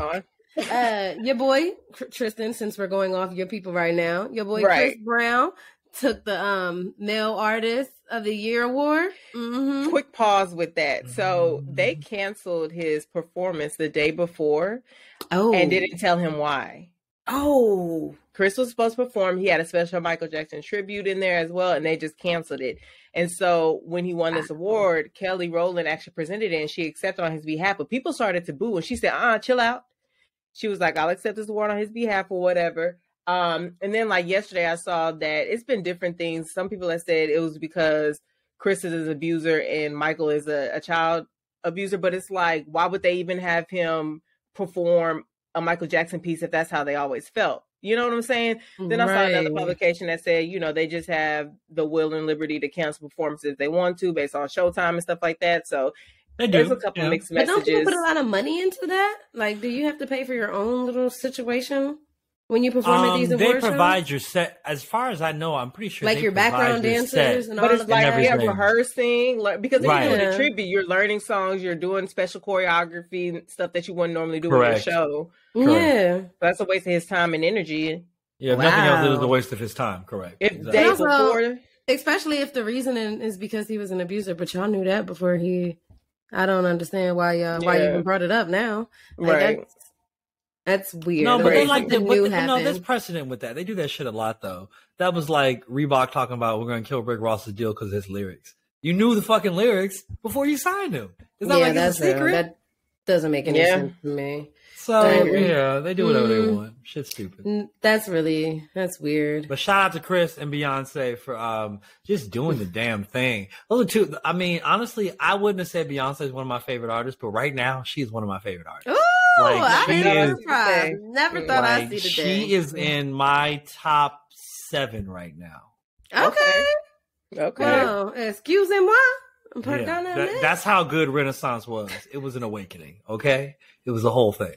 Sean. uh, your boy Tristan, since we're going off your people right now, your boy Chris Brown took the um male artist of the year award. hmm Quick pause with that. So Mm-hmm. they canceled his performance the day before Oh, and didn't tell him why. Oh, Chris was supposed to perform. He had a special Michael Jackson tribute in there as well, and they just canceled it. And so when he won this award, Kelly Rowland actually presented it and she accepted on his behalf. But people started to boo, and she said, "Uh, chill out." She was like, "I'll accept this award on his behalf or whatever." Um, and then like yesterday, I saw that it's been different things. Some people have said it was because Chris is an abuser and Michael is a, a child abuser. But it's like, why would they even have him perform a Michael Jackson piece if that's how they always felt? You know what I'm saying? Then I saw another publication that said, you know, they just have the will and liberty to cancel performances if they want to based on Showtime and stuff like that. So They do. there's a couple yeah. mixed But don't people put a lot of money into that? Like, do you have to pay for your own little situation when you perform at Um, these they award provide shows? your set. As far as I know, I'm pretty sure Like they your background your dancers set. and all But it's of like yeah, rehearsing, like because if Right. you're doing a tribute, you're learning songs, you're doing special choreography and stuff that you wouldn't normally do Correct. in your show. Yeah. That's a waste of his time and energy. Yeah, if nothing else, it was a waste of his time. Correct. If Exactly. day also- before, Especially if the reasoning is because he was an abuser, but y'all knew that before he. I don't understand why uh, why you even brought it up now. Like, right? That's, that's weird. No, but Like, they like something that. But new no, there's precedent with that. They do that shit a lot, though. That was like Reebok talking about we're going to kill Rick Ross's deal because of his lyrics. You knew the fucking lyrics before you signed him. It's not yeah, like that's it's a real. secret. That doesn't make any Yeah. sense to me. so I yeah, they do whatever they Mm. want. Shit's stupid. That's really that's weird. But shout out to Chris and Beyonce for um just doing the damn thing. Those are two. I mean, honestly, I wouldn't have said Beyonce is one of my favorite artists, but right now she's one of my favorite artists. Oh, Like, I she didn't know is- surprised. Never thought Like, I'd see the day. she is in my top seven right now. okay. Okay. Well, excusez-moi. Yeah, that that- that's how good Renaissance was. It was an awakening. Okay, it was a whole thing.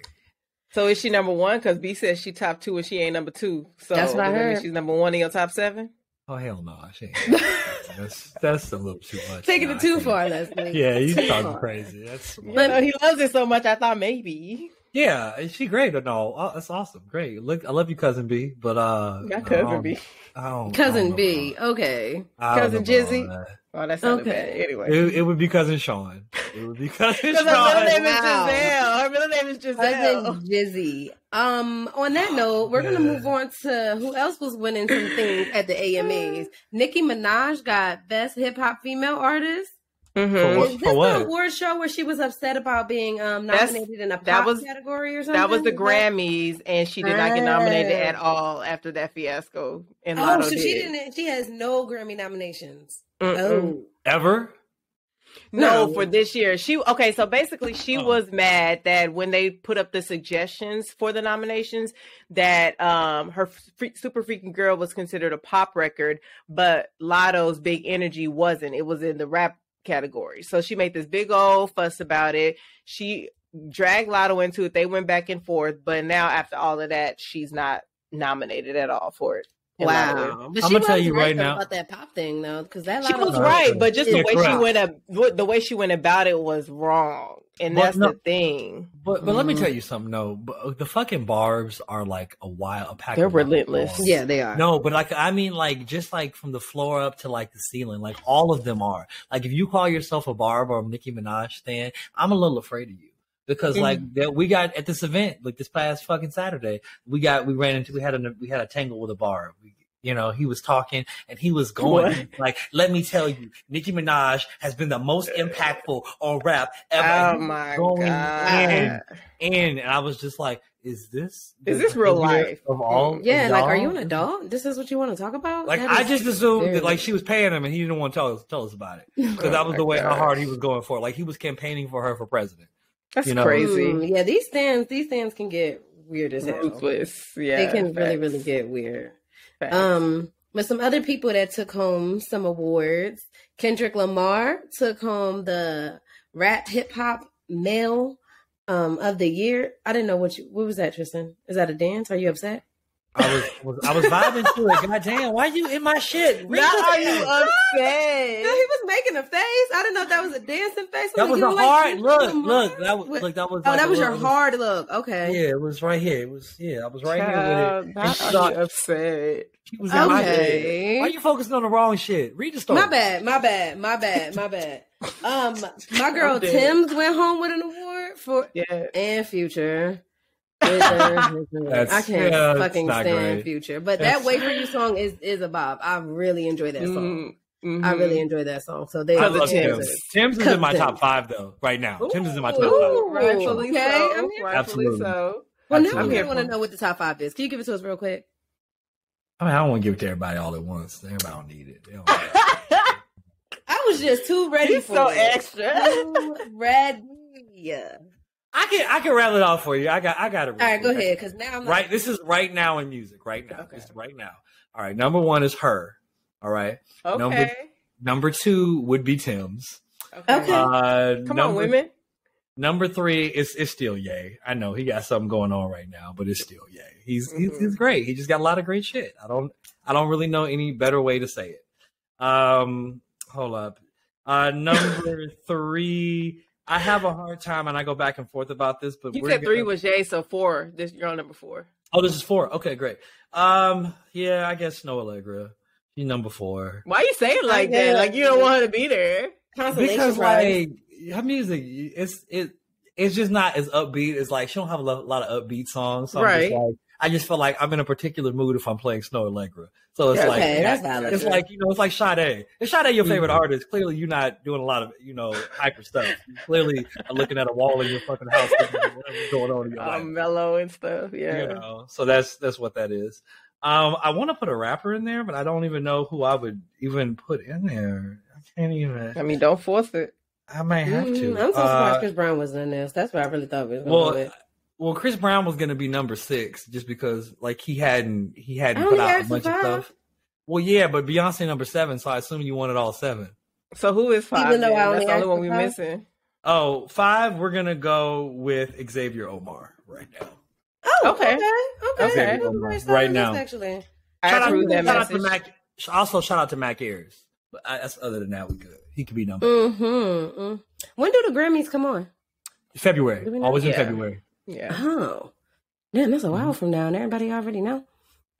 So is she number one? Because B says she top two and she ain't number two. So That's what I does that mean heard. She's number one in your top seven. Oh hell no, she ain't. that's that's a little too much. Taking it too far, Leslie. Yeah, Too talking crazy. That's But uh, But- no, he loves it so much. I thought maybe. yeah. Is she great or no? Oh, that's awesome. Great. Look, I love you, cousin B. But uh, cousin don't- B. I don't, I don't Cousin B. Okay. Cousin Jizzy? That. Oh, that sounded Okay. bad. Anyway. It, it would be cousin Sean. It would be cousin Because her middle name Sean. is Wow. Gizelle. Her middle name is Gizelle. Cousin Jizzy. Um, on that note, we're gonna move on to who else was winning some things at the AMAs. Nicki Minaj got Best Hip Hop Female Artist. Mhm. For what? Is this what? the award show where she was upset about being um, That's- nominated in a pop that was- category or something? That was the Grammys, and she did not get nominated at all after that fiasco. And Oh, Latto so did. she didn't. She has no Grammy nominations. Mm-mm. Oh, Ever? No, No. for this year. She okay, so basically she Oh. was mad that when they put up the suggestions for the nominations that um her Fre- Super Freaky Girl was considered a pop record, but Latto's Big Energy wasn't. It was in the rap category. So she made this big old fuss about it. She dragged Latto into it. They went back and forth, but now after all of that, she's not nominated at all for it. And Latto is. wow! But I'm gonna tell you right right now- about that pop thing though, because that She was right, but just the yeah, way she went up, the way she went about it was wrong, and But that's no- the thing. But but let me Mhm. tell you something. No, but the fucking barbs are like a wild. A pack They're of relentless. dogs. Yeah, they are. No, but like I mean, like just like from the floor up to like the ceiling, like all of them are. Like if you call yourself a Barb or a Nicki Minaj stan, I'm a little afraid of you because Mm. like that we got at this event, like this past fucking Saturday, we got we ran into we had a we had a tangle with a Barb. We, you know, he was talking and he was going like, "Let me tell you, Nicki Minaj has been the most impactful on rap ever." Oh my going god! in, in, and I was just like, "Is this Is the this real life? of all?" Yeah, of like, are y'all? an adult? This is what you want to talk about? Like That I just assumed very that like she was paying him and he didn't want to tell us tell us about it because that was Oh the my way how gosh. hard he was going for. it. Like he was campaigning for her for president. That's you know. crazy. Mm, yeah, these stands, these stands can get weird as hell. Ruthless. Yeah, they can really, really get weird. Facts. Um, but some other people that took home some awards. Kendrick Lamar took home the rap hip hop male um of the year. I didn't know what you what was that, Tristan? Is that a dance? Are you upset? I was, was I was vibing to it. God damn, why you in my shit? Read Not are you text. No, upset? he was making a face. I didn't know if that was a dancing face. That I'm was a you don't hard look. Look, that was What- look. That was. Oh, like that was your little- hard look. Okay. Yeah, it was right here. It was yeah, I was right here Child, with it. not And she are you upset? she was in my head. Okay. Why you focusing on the wrong shit? Read the story. My bad, my bad, my bad, my bad. Um, my girl Tems went home with an award for Yeah. and Future. I can't yeah, that's fucking not stand great. Future, but That's- that "Wait for You" song is is a bob. I really enjoy that song. Mhm, I really enjoy that song. So they I Because love of Tems. Tems. Tems is in my top five though. Right now, Tems is in my top Ooh. five. Rightfully Okay, so. I'm here. Rightfully Absolutely. so. Well, now I Absolutely. really want to know what the top five is. Can you give it to us real quick? I mean, I don't want to give it to everybody all at once. Everybody don't need it. They don't- I was just too ready He's for so it. extra. Too ready. Yeah. I can I can rattle it off for you. I got I got it. All right, go ahead. Because now I'm like, Right, this is right now in music. Right now, Okay. this right now. All right, number one is her. All right, Okay. Number- number two would be Tems. Okay. Uh, Come number, on, women. Number three is is still Ye. I know he got something going on right now, but it's still Ye. He's he's, Mhm. he's great. He just got a lot of great shit. I don't I don't really know any better way to say it. Um, hold up. Uh, number three. I have a hard time, and I go back and forth about this. But You we're said three gonna- was Jay, so four. This you're on number four. Oh, this is four. Okay, great. Um, yeah, I guess Snoh Aalegra. You number four. Why are you saying like that? Like you don't want her to be there. Because like her music, it's it it's just not as upbeat. It's like she don't have a lot of upbeat songs. So I'm just Right. like, I just feel like I'm in a particular mood if I'm playing Snoh Aalegra. So it's Yeah, like okay, that's valid. It's like you know, it's like Sade. Is Sade your favorite Mm-hmm. Mhm. artist? Clearly, you're not doing a lot of you know hyper stuff. You clearly are looking at a wall in your fucking house, whatever's going on in your life. Um, mellow and stuff. Yeah. You know, so that's that's what that is. Um, I want to put a rapper in there, but I don't even know who I would even put in there. I can't even. I mean, don't force it. I might have to. Mm, I'm so surprised Uh, Chris Brown wasn't in this. That's what I really thought was going well, to do. Well, Chris Brown was going to be number six just because like he hadn't he hadn't I put only out a bunch for of stuff. Well, yeah, but Beyonce number seven, so I assume you wanted all seven. So who is five? Even though? I only That's the only one we five? missing. Oh, five, we're gonna go with Xavier Omar right now. Oh, Okay. okay. Okay. Okay. That's a nice Right now. Actually. I shout out, that shout out to. Mac. Also, shout out to Mac Ayres. But I, that's other than that, we good. He could be number Mm-hmm. mm. When do the Grammys come on? February. Do we know? Always in February. Yeah. Oh, damn, that's a while from now, and everybody already know.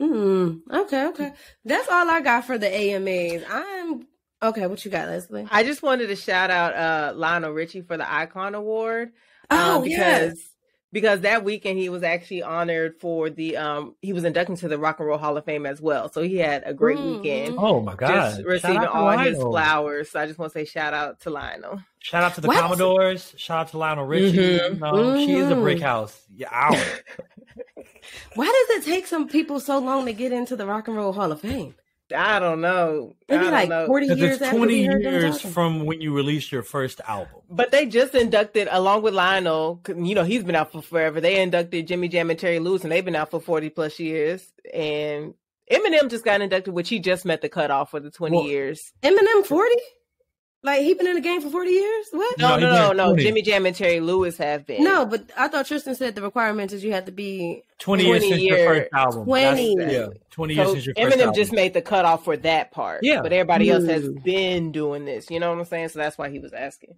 Mm, okay, okay. That's all I got for the AMAs. I'm okay. What you got, Leslie? I just wanted to shout out uh Lionel Richie for the Icon Award. Oh, um, because yes. Because that weekend he was actually honored for the um he was inducted to the Rock and Roll Hall of Fame as well. So he had a great Mhm. weekend. Oh my god! Just receiving out to all his flowers. So I just want to say shout out to Lionel. Shout out to the What? Commodores. Shout out to Lionel Richie. Mhm. You know, She is a Mhm. brick house. Yeah. Why does it take some people so long to get into the Rock and Roll Hall of Fame? I don't know. I Maybe don't like know. 40 years it's 20 we heard years from when you released your first album. But they just inducted, along with Lionel. you know, he's been out for forever. They inducted Jimmy Jam and Terry Lewis, and they've been out for 40 plus years. And Eminem just got inducted, which he just met the cutoff for the 20 Well, years. Eminem 40? Like he been in the game for 40 years? What? No, No, no, no, no. Jimmy Jam and Terry Lewis have been. No, but I thought Tristan said the requirement is you had to be 20, years 20 since your years. first album. 20. That's- yeah, 20 years since your first Eminem album. just made the cutoff for that part. Yeah. But everybody else has been doing this. You know what I'm saying? So that's why he was asking.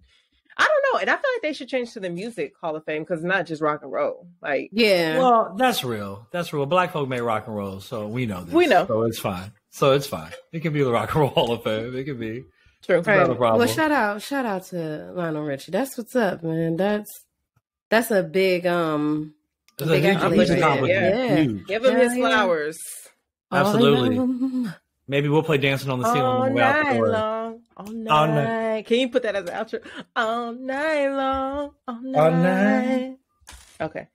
I don't know. And I feel like they should change to the Music Hall of Fame because not just rock and roll. Like, Yeah. Well, that's real. That's real. Black folk made rock and roll, so we know this. We know. So it's fine. So it's fine. It can be the Rock and Roll Hall of Fame. It can be. True. It's not a problem. Well, shout out, shout out to Lionel Richie. That's what's up, man. That's that's a big um. It's big huge, huge right accomplishment. there. Yeah. Huge. Give him Hell his yeah. flowers. Absolutely. all of 'em. Maybe we'll play Dancing on the Ceiling All when we're out the door. long. All night. All night. Can you put that as an outro? All night long. All night. All night. Okay.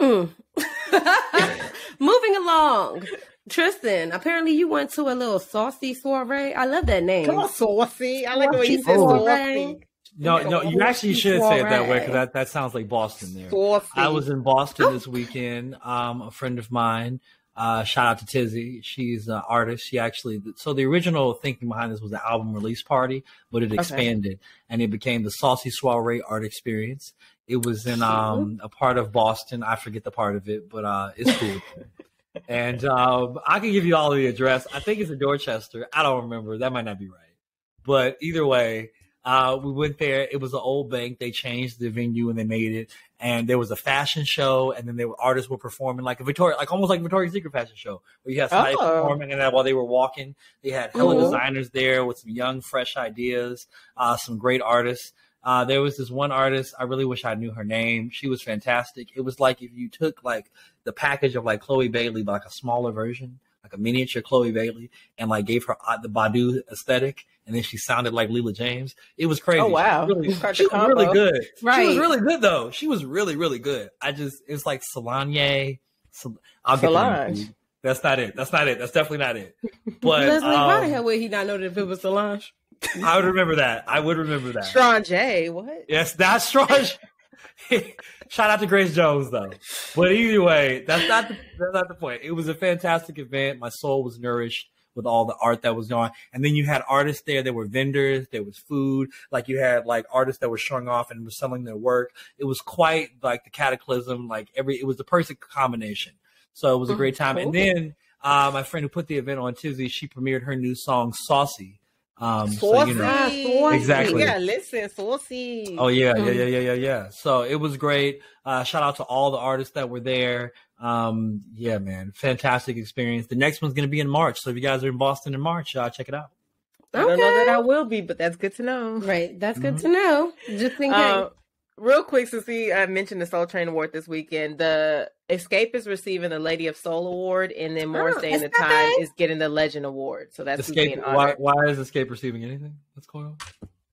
Mm. Moving along, Tristan. Apparently, you went to a little saucy soiree. I love that name. Come on, saucy. I like the way you said Saucy saucy. No, no, you actually should say it that way because that, that sounds like Boston there. Saucy. I was in Boston this weekend. Um, a friend of mine, uh, shout out to Tizy. She's an artist. She actually, so the original thinking behind this was the album release party, but it expanded and it became the Saucy Soiree Art Experience. It was in um a part of Boston. I forget the part of it, but uh, it's cool. and um, I can give you all the address. I think it's in Dorchester. I don't remember. That might not be right. But either way, uh, we went there. It was an old bank. They changed the venue and they made it. And there was a fashion show, and then there were artists were performing like a Victoria, like almost like Victoria's Secret fashion show, where you had somebody Oh. performing, and that while they were walking, they had hella Mhm. designers there with some young, fresh ideas, uh, some great artists. Uh, there was this one artist. I really wish I knew her name. She was fantastic. It was like if you took like the package of like Chloe Bailey, but like a smaller version, like a miniature Chloe Bailey, and like gave her uh, the Badu aesthetic, and then she sounded like Leela James. It was crazy. Oh, wow. She was really, she was really good. She was really good though. She was really really good. I just it's like Solange. Sol- I'll get the name for Solange. That's not it. That's not it. That's definitely not it. But Leslie, why the um, hell would he not know that if it was Solange? I would remember that. I would remember that. Strong J. What? Yes, that's strong. Shout out to Grace Jones though. But either way, that's not the, that's not the point. It was a fantastic event. My soul was nourished with all the art that was going. On. And then you had artists there. There were vendors. There was food. Like you had like artists that were showing off and were selling their work. It was quite like the cataclysm. Like every, it was the perfect combination. So it was a great time. And then uh, my friend who put the event on Tizy, she premiered her new song "Saucy." Um, so, Saucy. you know, Ah, saucy. Exactly. Yeah, listen, saucy. Oh yeah, yeah, Mhm. yeah, yeah, yeah, yeah. So it was great. Uh, shout out to all the artists that were there. Um, yeah, man, fantastic experience. The next one's gonna be in March, so if you guys are in Boston in March, uh, check it out. I don't know that I will be, but that's good to know. Right. That's good Mhm. to know. Just in case. Um, real quick, since we uh, mentioned the Soul Train Award this weekend, the Xscape is receiving the Lady of Soul Award, and then Morris Oh, Day in the Xscape. Time is getting the Legend Award. So that's Xscape. being Why, why is Xscape receiving anything? What's going on?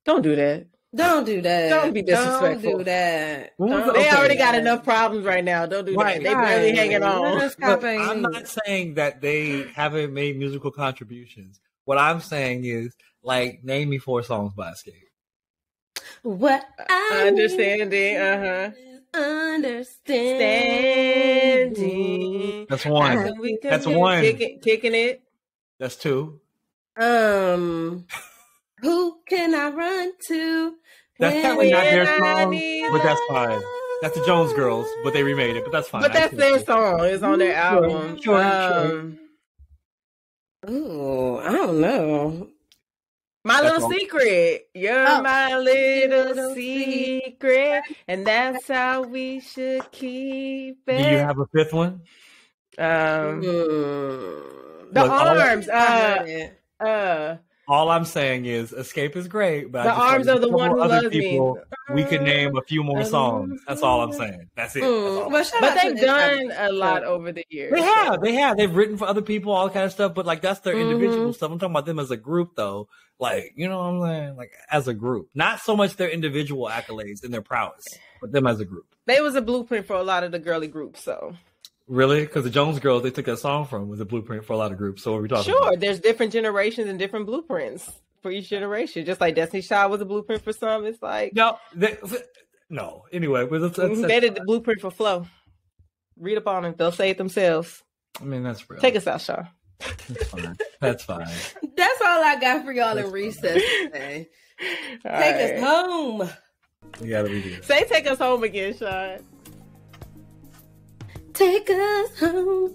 Don't do that. don't do that. Don't be disrespectful. Don't do that. Don't the- They Okay. already got that. enough problems right now. Don't do Right. that. They barely Right. hanging on. Let us Look, I'm not saying that they haven't made musical contributions. What I'm saying is, like, name me four songs by Xscape. What I Understanding, uh-huh. Understanding. That's one. And we can That's one. Kicking, kicking it. That's two. Um, who can I run to? That's technically not their song, but that's fine. That's the Jones Girls, but they remade it. But that's fine. But that's their song. It's on their album. sure, Um, Ooh, I don't know. My That's little all. secret. You're Oh. my little Little secret. And that's how we should keep it. Do it. you have a fifth one? um Mm. the Look, arms. Uh uh All I'm saying is Xscape is great, but The arms of the one who other loves me. people We could name a few more songs. That's all I'm saying. That's it. That's Mm. all. Well, shout but they've done a lot over the years. They have, they have, they've written for other people, all kind of stuff. But like that's their individual Mhm. stuff. I'm talking about them as a group, though. Like you know what I'm saying? Like as a group, not so much their individual accolades and their prowess, but them as a group. They was a blueprint for a lot of the girly groups. So Really? Because the Jones Girls, they took that song from was a blueprint for a lot of groups. So what are we talking sure, about? there's different generations and different blueprints for each generation. Just like Destiny Child was a blueprint for some. It's like No, they, no. Anyway, but let's, let's, they did the blueprint for Flow. Read up on them. They'll say it themselves. I mean, that's real. Take us out, Sean. That's fine. That's fine. That's all I got for y'all in recess today. Take right. us home. We gotta redo it. Say take us home again, Sean. Take us home.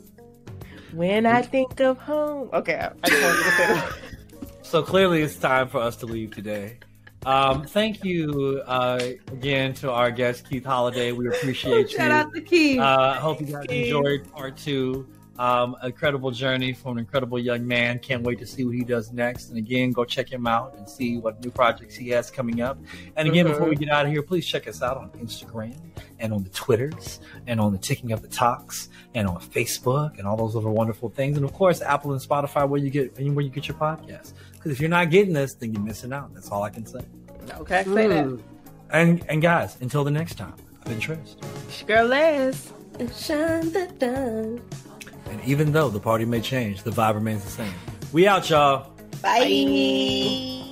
When I think of home. Okay, I, I just wanted to say that. So clearly, it's time for us to leave today. Um, thank you uh, again to our guest Keith Holliday. We appreciate you. Shout out to Keith. Uh, I hope you guys Keith. enjoyed part two. Um, incredible journey from an incredible young man. Can't wait to see what he does next. And again, go check him out and see what new projects he has coming up. And again, before we get out of here, please check us out on Instagram and on the Twitters and on the Ticking of the Talks and on Facebook and all those other wonderful things. And of course, Apple and Spotify where you get where you get your podcast. Because if you're not getting this, then you're missing out. That's all I can say. Okay, say that. Mm. And and guys, until the next time, I've been Trist. It's Girl Les. And shine the dawn. And even though the party may change, the vibe remains the same. We out, y'all. Bye.